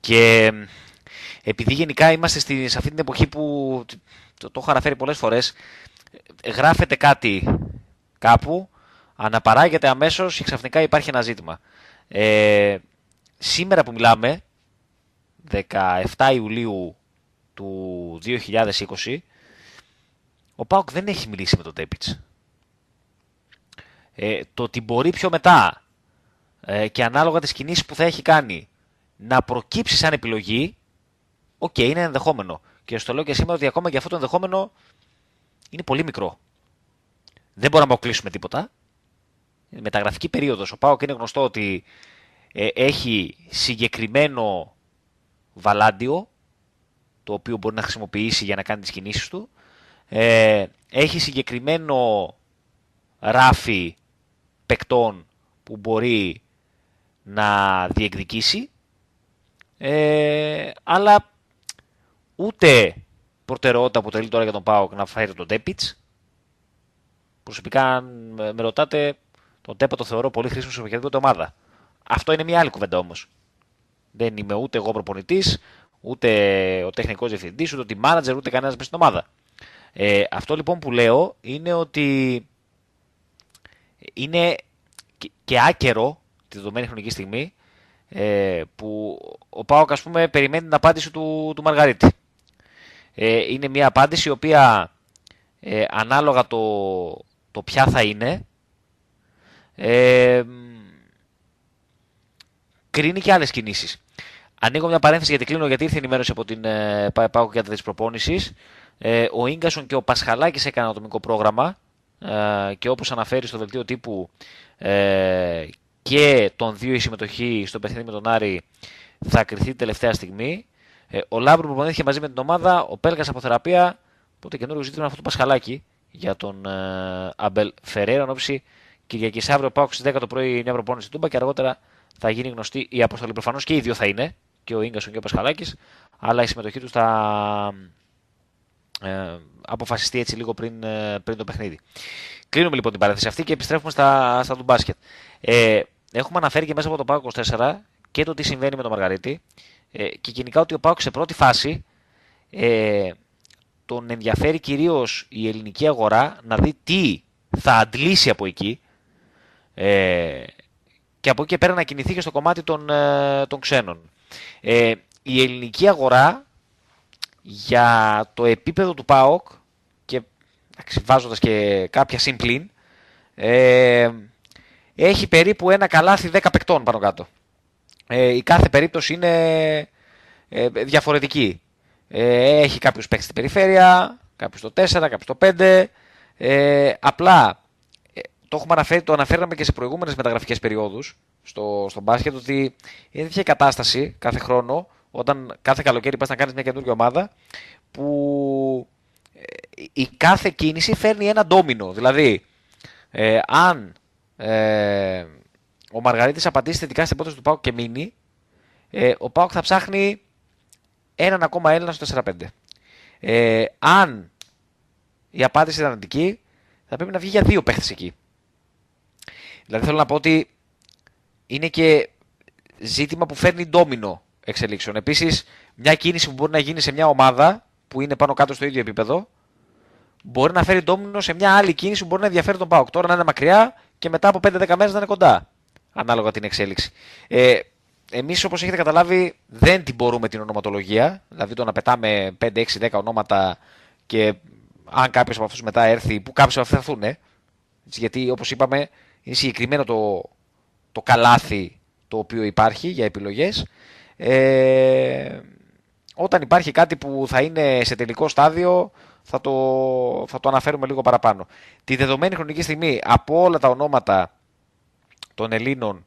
Και επειδή γενικά είμαστε στη, σε αυτή την εποχή που το, το έχω αναφέρει πολλές φορές, γράφεται κάτι κάπου, αναπαράγεται αμέσως και ξαφνικά υπάρχει ένα ζήτημα. Ε, σήμερα που μιλάμε, 17 Ιουλίου του 2020, ο Πάοκ δεν έχει μιλήσει με τον Τέπιτς. Ε, το ότι μπορεί πιο μετά ε, και ανάλογα τις κινήσεις που θα έχει κάνει να προκύψει σαν επιλογή, okay, okay, είναι ενδεχόμενο. Και στο λέω και σήμερα ότι ακόμα και αυτό το ενδεχόμενο είναι πολύ μικρό. Δεν μπορούμε να αποκλείσουμε τίποτα μεταγραφική περίοδος. Ο ΠΑΟΚ είναι γνωστό ότι ε, έχει συγκεκριμένο βαλάντιο, το οποίο μπορεί να χρησιμοποιήσει για να κάνει τις κινήσεις του. Ε, έχει συγκεκριμένο ράφι παικτών που μπορεί να διεκδικήσει. Ε, αλλά ούτε προτεραιότητα που τελεί τώρα για τον Πάοκ να φέρει τον Τέπιτς. Προσωπικά, αν με ρωτάτε, τον Τέπα το θεωρώ πολύ χρήσιμο σε οποιαδήποτε ομάδα. Αυτό είναι μια άλλη κουβέντα όμως. Δεν είμαι ούτε εγώ προπονητής, ούτε ο τεχνικός διευθυντής, ούτε ο team manager, ούτε κανένας μέσα στην ομάδα. Ε, αυτό λοιπόν που λέω είναι ότι είναι και άκερο τη δεδομένη χρονική στιγμή ε, που ο Πάοκ ας πούμε περιμένει την απάντηση του, του Μαργαρίτη. Ε, είναι μια απάντηση η οποία ε, ανάλογα το, το ποια θα είναι ε, κρίνει και άλλες κινήσεις. Ανοίγω μια παρένθεση γιατί κλείνω γιατί ήρθε ενημέρωση από την ε, ΠΑΕΠΑΚΟ για της προπόνησης. Ε, ο γκασον και ο Πασχαλάκης έκαναν ατομικό πρόγραμμα ε, και όπως αναφέρει στο δελτίο τύπου ε, και τον δύο η συμμετοχή στο παιχνίδι με τον Άρη θα κρυθεί τελευταία στιγμή. Ε, ο Λάμπρου προπονήθηκε μαζί με την ομάδα, ο Πέλγας από θεραπεία. Οπότε καινούριο ζήτημα αυτό του Πασχαλάκη για τον ε, Αμπελ Φεραίρα Κυριακής αύριο πάω στις 10 το πρωί μια προπόνηση στην Τούμπα και αργότερα θα γίνει γνωστή η αποστολή. Προφανώς και οι δύο θα είναι, και ο γκασον και ο Πασχαλάκης, αλλά η συμμετοχή τους θα ε, αποφασιστεί έτσι λίγο πριν, ε, πριν το παιχνίδι. Κλείνουμε λοιπόν την παρένθεση αυτή και επιστρέφουμε στα, στα του μπάσκετ. Ε, έχουμε αναφέρει και μέσα από το ΠΑΟΚ 24 και το τι συμβαίνει με τον Μαργαρίτη ε, και γενικά ότι ο ΠΑΟΚ σε πρώτη φάση ε, τον ενδιαφέρει κυρίως η ελληνική αγορά να δει τι θα αντλήσει από εκεί ε, και από εκεί και πέρα να κινηθεί και στο κομμάτι των, ε, των ξένων. Ε, η ελληνική αγορά για το επίπεδο του ΠΑΟΚ και βάζοντας και κάποια συμπλήν ε, έχει περίπου ένα καλάθι 10 παικτών πάνω κάτω. Ε, η κάθε περίπτωση είναι ε, διαφορετική. Ε, έχει κάποιους παίκτες στην περιφέρεια, κάποιους στο 4, κάποιους στο 5. Ε, απλά το έχουμε αναφέρει, το αναφέραμε και σε προηγούμενες μεταγραφικές περιόδους στο, στο μπάσκετ, ότι είναι τέτοια κατάσταση κάθε χρόνο, όταν κάθε καλοκαίρι πας να κάνεις μια καινούργια ομάδα, που ε, η κάθε κίνηση φέρνει ένα ντόμινο. Δηλαδή, ε, αν ε, ο Μαργαρίτης απαντήσει θετικά στην υπόθεση του Πάουκ και μείνει, ε, ο Πάουκ θα ψάχνει έναν ακόμα Έλληνα στο 4-5. Ε, αν η απάντηση ήταν αρνητική, θα πρέπει να βγει για δύο παίχτες εκεί. Δηλαδή θέλω να πω ότι είναι και ζήτημα που φέρνει ντόμινο εξελίξεων. Επίσης, μια κίνηση που μπορεί να γίνει σε μια ομάδα που είναι πάνω κάτω στο ίδιο επίπεδο, μπορεί να φέρει ντόμινο σε μια άλλη κίνηση που μπορεί να ενδιαφέρει τον Πάοκ. Τώρα να είναι μακριά και μετά από 5-10 μέρες να είναι κοντά. Ανάλογα την εξέλιξη. Ε, Εμείς, όπως έχετε καταλάβει, δεν την μπορούμε την ονοματολογία. Δηλαδή το να πετάμε 5, 6, 10 ονόματα και αν κάποιος από αυτούς μετά έρθει, που κάποιοι από αυτού θα έρθουν. Ε. Γιατί όπως είπαμε, είναι συγκεκριμένο το, το καλάθι το οποίο υπάρχει για επιλογές. Ε, όταν υπάρχει κάτι που θα είναι σε τελικό στάδιο θα το, θα το αναφέρουμε λίγο παραπάνω. Τη δεδομένη χρονική στιγμή από όλα τα ονόματα των Ελλήνων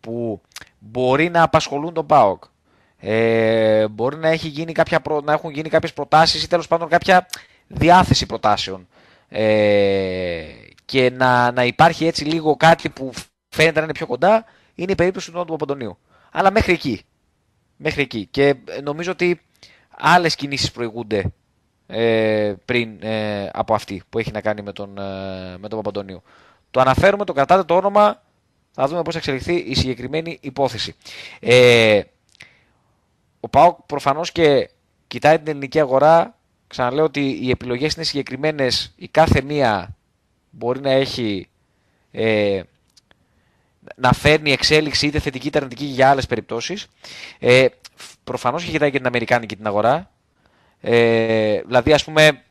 που μπορεί να απασχολούν τον ΠΑΟΚ, ε, μπορεί να, έχει γίνει κάποια να έχουν γίνει κάποιες προτάσεις ή τέλος πάντων κάποια διάθεση προτάσεων ε, και να, να υπάρχει έτσι λίγο κάτι που φαίνεται να είναι πιο κοντά, είναι η περίπτωση του Νότου Παπαντονίου. Αλλά μέχρι εκεί. Μέχρι εκεί. Και ε, νομίζω ότι άλλες κινήσεις προηγούνται ε, πριν ε, από αυτή που έχει να κάνει με τον, ε, με τον Παπαντονίου. Το αναφέρουμε, το κρατάτε το όνομα, θα δούμε πώς θα εξελιχθεί η συγκεκριμένη υπόθεση. Ε, ο ΠΑΟΚ προφανώς και κοιτάει την ελληνική αγορά, ξαναλέω ότι οι επιλογές είναι συγκεκριμένες, η κάθε μία μπορεί να έχει ε, να φέρνει εξέλιξη είτε θετική είτε αρνητική για άλλες περιπτώσεις. Ε, Προφανώς και κοιτάει και την Αμερικάνικη την αγορά. Ε, δηλαδή, ας πούμε,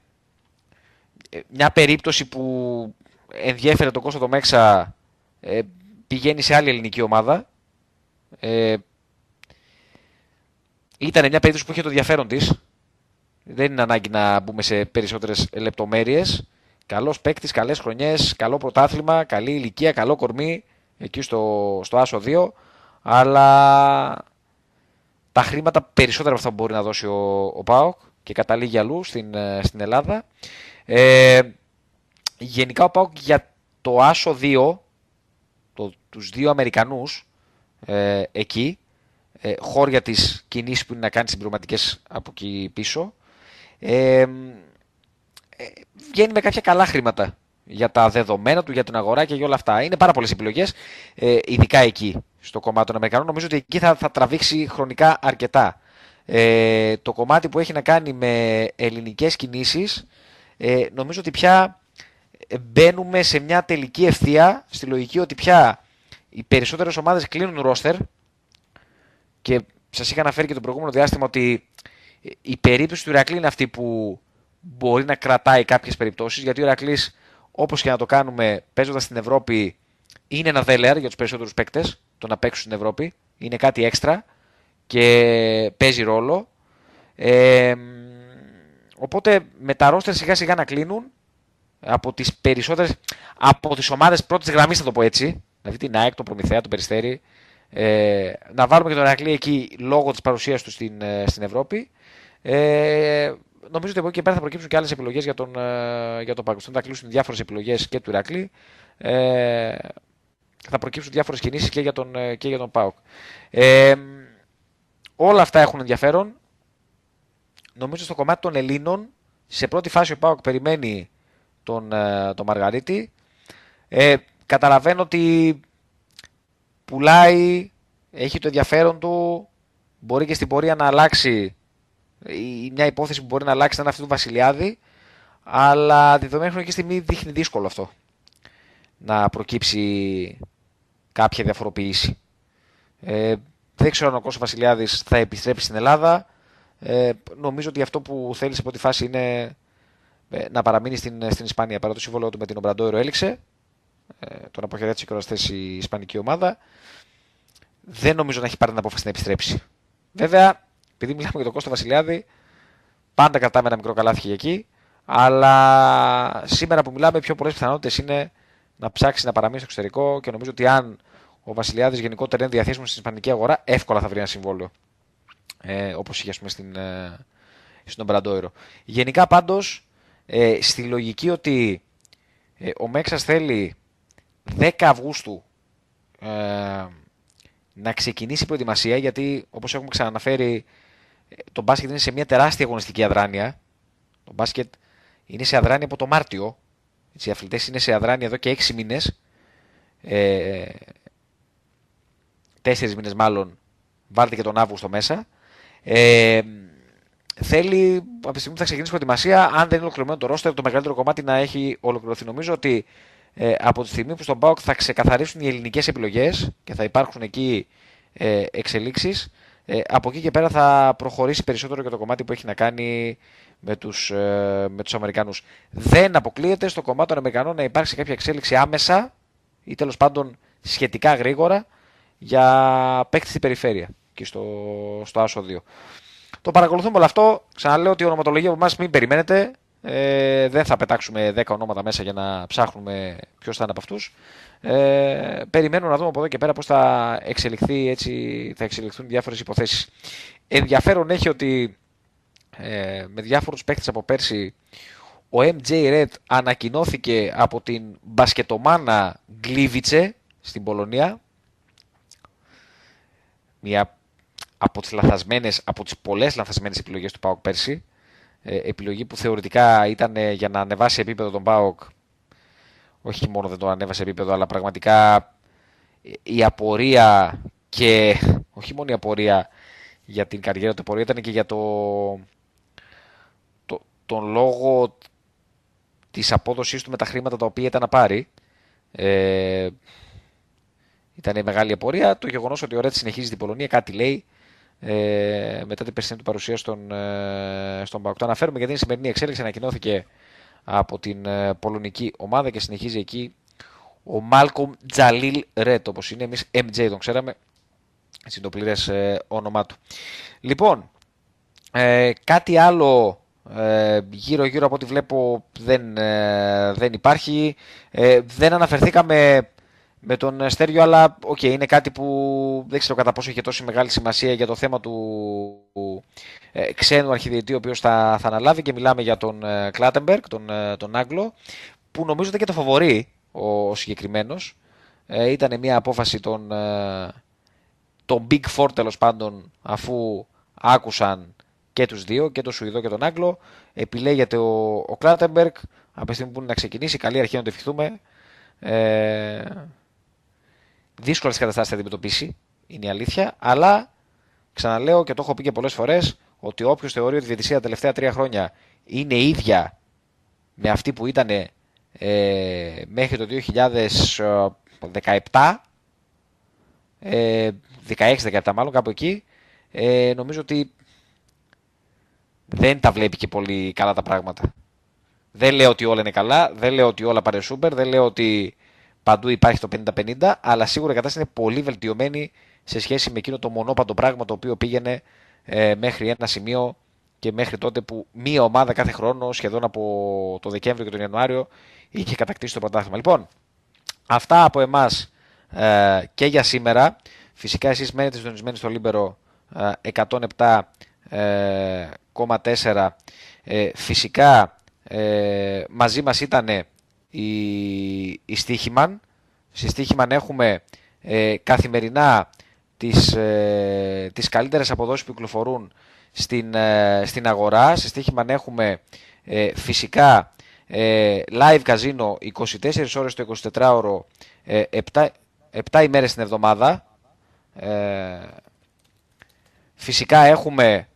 μια περίπτωση που ενδιέφερε τον Κώστα το Μέξα ε, πηγαίνει σε άλλη ελληνική ομάδα. Ε, ήταν μια περίπτωση που είχε το ενδιαφέρον της. Δεν είναι ανάγκη να μπούμε σε περισσότερες λεπτομέρειες. Καλός παίκτης, καλές χρονιές, καλό πρωτάθλημα, καλή ηλικία, καλό κορμί εκεί στο, στο Άσο 2. Αλλά τα χρήματα περισσότερα από αυτά που μπορεί να δώσει ο, ο ΠΑΟΚ και καταλήγει αλλού στην, ε, στην Ελλάδα. Ε, γενικά ο ΠΑΟΚ για το Άσο 2, το, τους δύο Αμερικανούς ε, εκεί, ε, χώρια της κινήσεις που είναι να κάνει συμπληρωματικές από εκεί πίσω, ε, ε, βγαίνει με κάποια καλά χρήματα για τα δεδομένα του, για την αγορά και για όλα αυτά. Είναι πάρα πολλές επιλογές, ε, ειδικά εκεί στο κομμάτι των Αμερικανών. Νομίζω ότι εκεί θα, θα τραβήξει χρονικά αρκετά. Ε, το κομμάτι που έχει να κάνει με ελληνικές κινήσεις, ε, νομίζω ότι πια μπαίνουμε σε μια τελική ευθεία στη λογική ότι πια οι περισσότερες ομάδες κλείνουν ρόστερ και σας είχα αναφέρει και το προηγούμενο διάστημα ότι η περίπτωση του Ηρακλή είναι αυτή που μπορεί να κρατάει κάποιες περιπτώσεις, γιατί ο Ηρακλής, όπως και να το κάνουμε, παίζοντας στην Ευρώπη, είναι ένα δέλεαρ για τους περισσότερους παίκτες το να παίξουν στην Ευρώπη. Είναι κάτι έξτρα και παίζει ρόλο. Ε, οπότε με τα ρόστερ σιγά σιγά να κλείνουν από τις περισσότερες, από τις ομάδες πρώτης γραμμής θα το πω έτσι, δηλαδή την ΑΕΚ, το Προμηθέα, το Περιστέρι, ε, να βάλουμε και τον Ερακλή εκεί λόγω της παρουσίας του στην, ε, στην Ευρώπη. Ε, νομίζω ότι από εκεί και πέρα θα προκύψουν και άλλες επιλογές για τον, ε, για τον Παγκοσμίο. Θα κλείσουν διάφορες επιλογές και του Ηρακλή. Ε, θα προκύψουν διάφορες κινήσεις και για τον, ε, και για τον Πάουκ. Ε, όλα αυτά έχουν ενδιαφέρον. Νομίζω στο κομμάτι των Ελλήνων, σε πρώτη φάση ο Πάουκ περιμένει τον, τον Μαργαρίτη. Ε, καταλαβαίνω ότι πουλάει, έχει το ενδιαφέρον του, μπορεί και στην πορεία να αλλάξει μια υπόθεση που μπορεί να αλλάξει ήταν αυτή του Βασιλιάδη, αλλά τη δεδομένη χρονική στιγμή δείχνει δύσκολο αυτό να προκύψει κάποια διαφοροποίηση. Ε, δεν ξέρω αν ο Κώστας Βασιλιάδης θα επιστρέψει στην Ελλάδα. Ε, νομίζω ότι αυτό που θέλει σε πρώτη φάση είναι ε, να παραμείνει στην, στην Ισπανία. Παρά το σύμβολο του με την Ομπραντόιρο έληξε. Ε, τον αποχαιρέτησε και η Ισπανική ομάδα. Δεν νομίζω να έχει πάρει την απόφαση να επιστρέψει. Βέβαια, επειδή μιλάμε για τον Κώστα Βασιλιάδη, πάντα κρατάμε ένα μικρό καλάθι για εκεί. Αλλά σήμερα που μιλάμε, πιο πολλές πιθανότητες είναι να ψάξει να παραμείνει στο εξωτερικό και νομίζω ότι αν ο Βασιλιάδης γενικότερα είναι διαθέσιμος στην Ισπανική αγορά, εύκολα θα βρει ένα συμβόλαιο. Ε, Όπως είχε πούμε, στην, ε, στον Μπραντόιρο. Γενικά πάντως, ε, στη λογική ότι ε, ο Μέξας θέλει 10 Αυγούστου ε, να ξεκινήσει η προετοιμασία, γιατί όπως έχουμε ξαναναφέρει, το μπάσκετ είναι σε μια τεράστια αγωνιστική αδράνεια. Το μπάσκετ είναι σε αδράνεια από το Μάρτιο. Οι αθλητές είναι σε αδράνεια εδώ και 6 μήνες. Ε, Τέσσερις μήνες μάλλον, βάλτε και τον Αύγουστο μέσα. Ε, θέλει από τη στιγμή που θα ξεκινήσει η προετοιμασία, αν δεν είναι ολοκληρωμένο το ρόστερ, το μεγαλύτερο κομμάτι να έχει ολοκληρωθεί. Νομίζω ότι ε, από τη στιγμή που στον ΠΑΟΚ θα ξεκαθαρίσουν οι ελληνικές επιλογές και θα υπάρχουν εκεί ε, εξελίξεις, ε, από εκεί και πέρα θα προχωρήσει περισσότερο και το κομμάτι που έχει να κάνει με τους, ε, με τους Αμερικανούς. Δεν αποκλείεται στο κομμάτι των Αμερικανών να υπάρξει κάποια εξέλιξη άμεσα ή τέλος πάντων σχετικά γρήγορα για παίκτη στην περιφέρεια και στο, στο Άσο 2. Το παρακολουθούμε όλο αυτό. Ξαναλέω ότι η ονοματολογία από εμά μην περιμένετε. Ε, δεν θα πετάξουμε 10 ονόματα μέσα για να ψάχνουμε ποιος θα είναι από αυτούς. Ε, περιμένουμε να δούμε από εδώ και πέρα πώς θα, εξελιχθεί, έτσι, θα εξελιχθούν διάφορες υποθέσεις. Ενδιαφέρον έχει ότι ε, με διάφορους παίκτες από πέρσι ο MJ Red ανακοινώθηκε από την μπασκετομάνα Γκλίβιτσε στην Πολωνία. Μια από τις λαθασμένες, από τις πολλές λαθασμένες επιλογές του ΠΑΟΚ πέρσι. Ε, επιλογή που θεωρητικά ήταν ε, για να ανεβάσει επίπεδο τον ΠΑΟΚ. Όχι μόνο δεν το ανέβασε επίπεδο, αλλά πραγματικά ε, η απορία και όχι μόνο η απορία για την καριέρα του, απορία ήταν και για το, το τον λόγο της απόδοσής του με τα χρήματα τα οποία ήταν να πάρει. Ε, ήταν η μεγάλη απορία. Το γεγονός ότι ο Ρέτ συνεχίζει την Πολωνία κάτι λέει ε, μετά την περσινή του παρουσία στον, ε, στον Παοκτό. αναφέρουμε γιατί είναι σημερινή εξέλιξη ανακοινώθηκε από την ε, πολωνική ομάδα και συνεχίζει εκεί ο Μάλκομ Τζαλίλ Ρέτ, όπως είναι εμείς MJ τον ξέραμε, έτσι το πλήρες ε, όνομά του. Λοιπόν, ε, κάτι άλλο ε, γύρω γύρω από ό,τι βλέπω δεν, δεν υπάρχει. δεν αναφερθήκαμε με τον Στέργιο, αλλά okay, είναι κάτι που δεν ξέρω κατά πόσο έχει τόσο μεγάλη σημασία για το θέμα του ε, ξένου αρχιδιετή, ο οποίος θα, θα αναλάβει και μιλάμε για τον ε, Κλάτεμπεργκ, τον, ε, τον Άγγλο, που νομίζω ήταν και το φαβορεί ο, ο συγκεκριμένος. Ε, ήταν μια απόφαση των, ε, των Big Four τέλος πάντων, αφού άκουσαν και τους δύο, και τον Σουηδό και τον Άγγλο. Επιλέγεται ο, ο Κλάτεμπεργκ, από τη στιγμή που είναι να ξεκινήσει, καλή αρχή να το ευχηθούμε. Ε, δύσκολες καταστάσεις θα αντιμετωπίσει, είναι η αλήθεια. Αλλά ξαναλέω και το έχω πει και πολλές φορές ότι όποιος θεωρεί ότι η διαιτησία τα τελευταία τρία χρόνια είναι ίδια με αυτή που ήταν ε, μέχρι το 2017, ε, 16-17 μάλλον κάπου εκεί, ε, νομίζω ότι δεν τα βλέπει και πολύ καλά τα πράγματα. Δεν λέω ότι όλα είναι καλά, δεν λέω ότι όλα πάνε σούπερ, δεν λέω ότι Παντού υπάρχει το 50-50, αλλά σίγουρα η κατάσταση είναι πολύ βελτιωμένη σε σχέση με εκείνο το μονόπαντο πράγμα το οποίο πήγαινε ε, μέχρι ένα σημείο και μέχρι τότε που μία ομάδα κάθε χρόνο, σχεδόν από το Δεκέμβριο και τον Ιανουάριο, είχε κατακτήσει το πρωτάθλημα. Λοιπόν, αυτά από εμάς ε, και για σήμερα. Φυσικά εσείς μένετε συντονισμένοι στο Λίμπερο 107,4. Ε, ε, φυσικά ε, μαζί μας ήταν η, η Στίχημαν. Στη Στίχημαν έχουμε ε, καθημερινά τις, ε, τις καλύτερες αποδόσεις που κυκλοφορούν στην, ε, στην αγορά. Στη Στίχημαν έχουμε ε, φυσικά ε, live καζίνο 24 ώρες το 24ωρο 7, 7 ημέρες την εβδομάδα. φυσικά έχουμε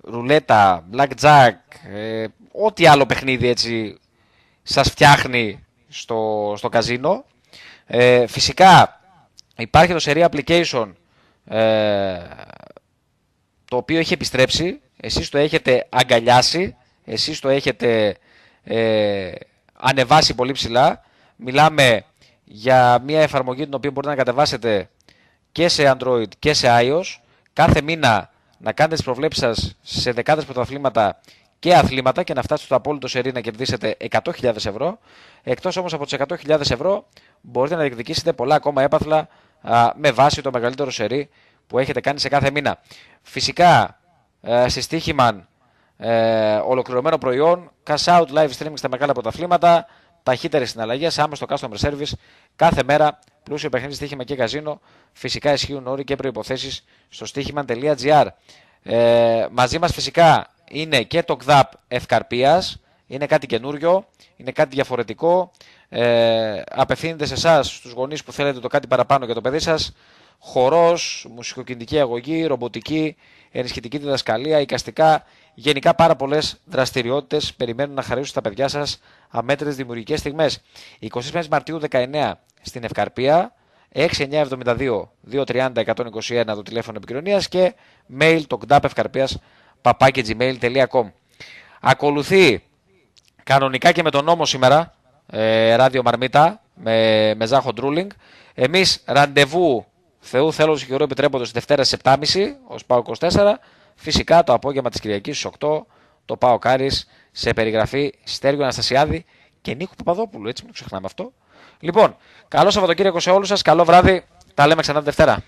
ρουλέτα, blackjack, ό,τι άλλο παιχνίδι έτσι σας φτιάχνει στο, στο καζίνο. Ε, φυσικά υπάρχει το Serie Application ε, το οποίο έχει επιστρέψει. Εσείς το έχετε αγκαλιάσει. Εσείς το έχετε ε, ανεβάσει πολύ ψηλά. Μιλάμε για μια εφαρμογή την οποία μπορείτε να κατεβάσετε και σε Android και σε iOS. Κάθε μήνα να κάνετε τις προβλέψεις σας σε δεκάδες πρωταθλήματα και αθλήματα και να φτάσετε στο απόλυτο σερί να κερδίσετε 100.000 ευρώ. Εκτός όμως από τις 100.000 ευρώ, μπορείτε να διεκδικήσετε πολλά ακόμα έπαθλα α, με βάση το μεγαλύτερο σερί που έχετε κάνει σε κάθε μήνα. Φυσικά, ε, στη Στίχημαν, ε, ολοκληρωμένο προϊόν, cash out live streaming στα μεγάλα πρωταθλήματα, ταχύτερες συναλλαγές, άμεσο customer service κάθε μέρα. Πλούσιο παιχνίδι στοίχημα και καζίνο. Φυσικά ισχύουν όροι και προποθέσει στο στοίχημα.gr. Ε, μαζί μας φυσικά είναι και το ΚΔΑΠ Ευκαρπίας, είναι κάτι καινούριο, είναι κάτι διαφορετικό, ε, απευθύνεται σε εσάς, στους γονείς που θέλετε το κάτι παραπάνω για το παιδί σας, χορός, μουσικοκινητική αγωγή, ρομποτική, ενισχυτική διδασκαλία, οικαστικά. Γενικά πάρα πολλές δραστηριότητες περιμένουν να χαρίσουν στα παιδιά σας αμέτρητες δημιουργικές στιγμές. 25 Μαρτίου 19 στην Ευκαρπία, 6972 230 121 το τηλέφωνο επικοινωνίας και mail το gdapευκαρπία papakegmail.com. Ακολουθεί κανονικά και με τον νόμο σήμερα, ε, ράδιο Μαρμίτα, με, με Ζάχο Ντρούλινγκ. Εμείς ραντεβού Θεού θέλω και καιρό επιτρέπονται στη Δευτέρα στις 7.30 ως πάω 24. Φυσικά το απόγευμα της Κυριακής στις 8 το ΠΑΟΚ-Άρης σε περιγραφή Στέργιο Αναστασιάδη και Νίκου Παπαδόπουλου. Έτσι μην το ξεχνάμε αυτό. Λοιπόν, καλό Σαββατοκύριακο σε όλους σας. Καλό βράδυ. Τα λέμε ξανά τη Δευτέρα.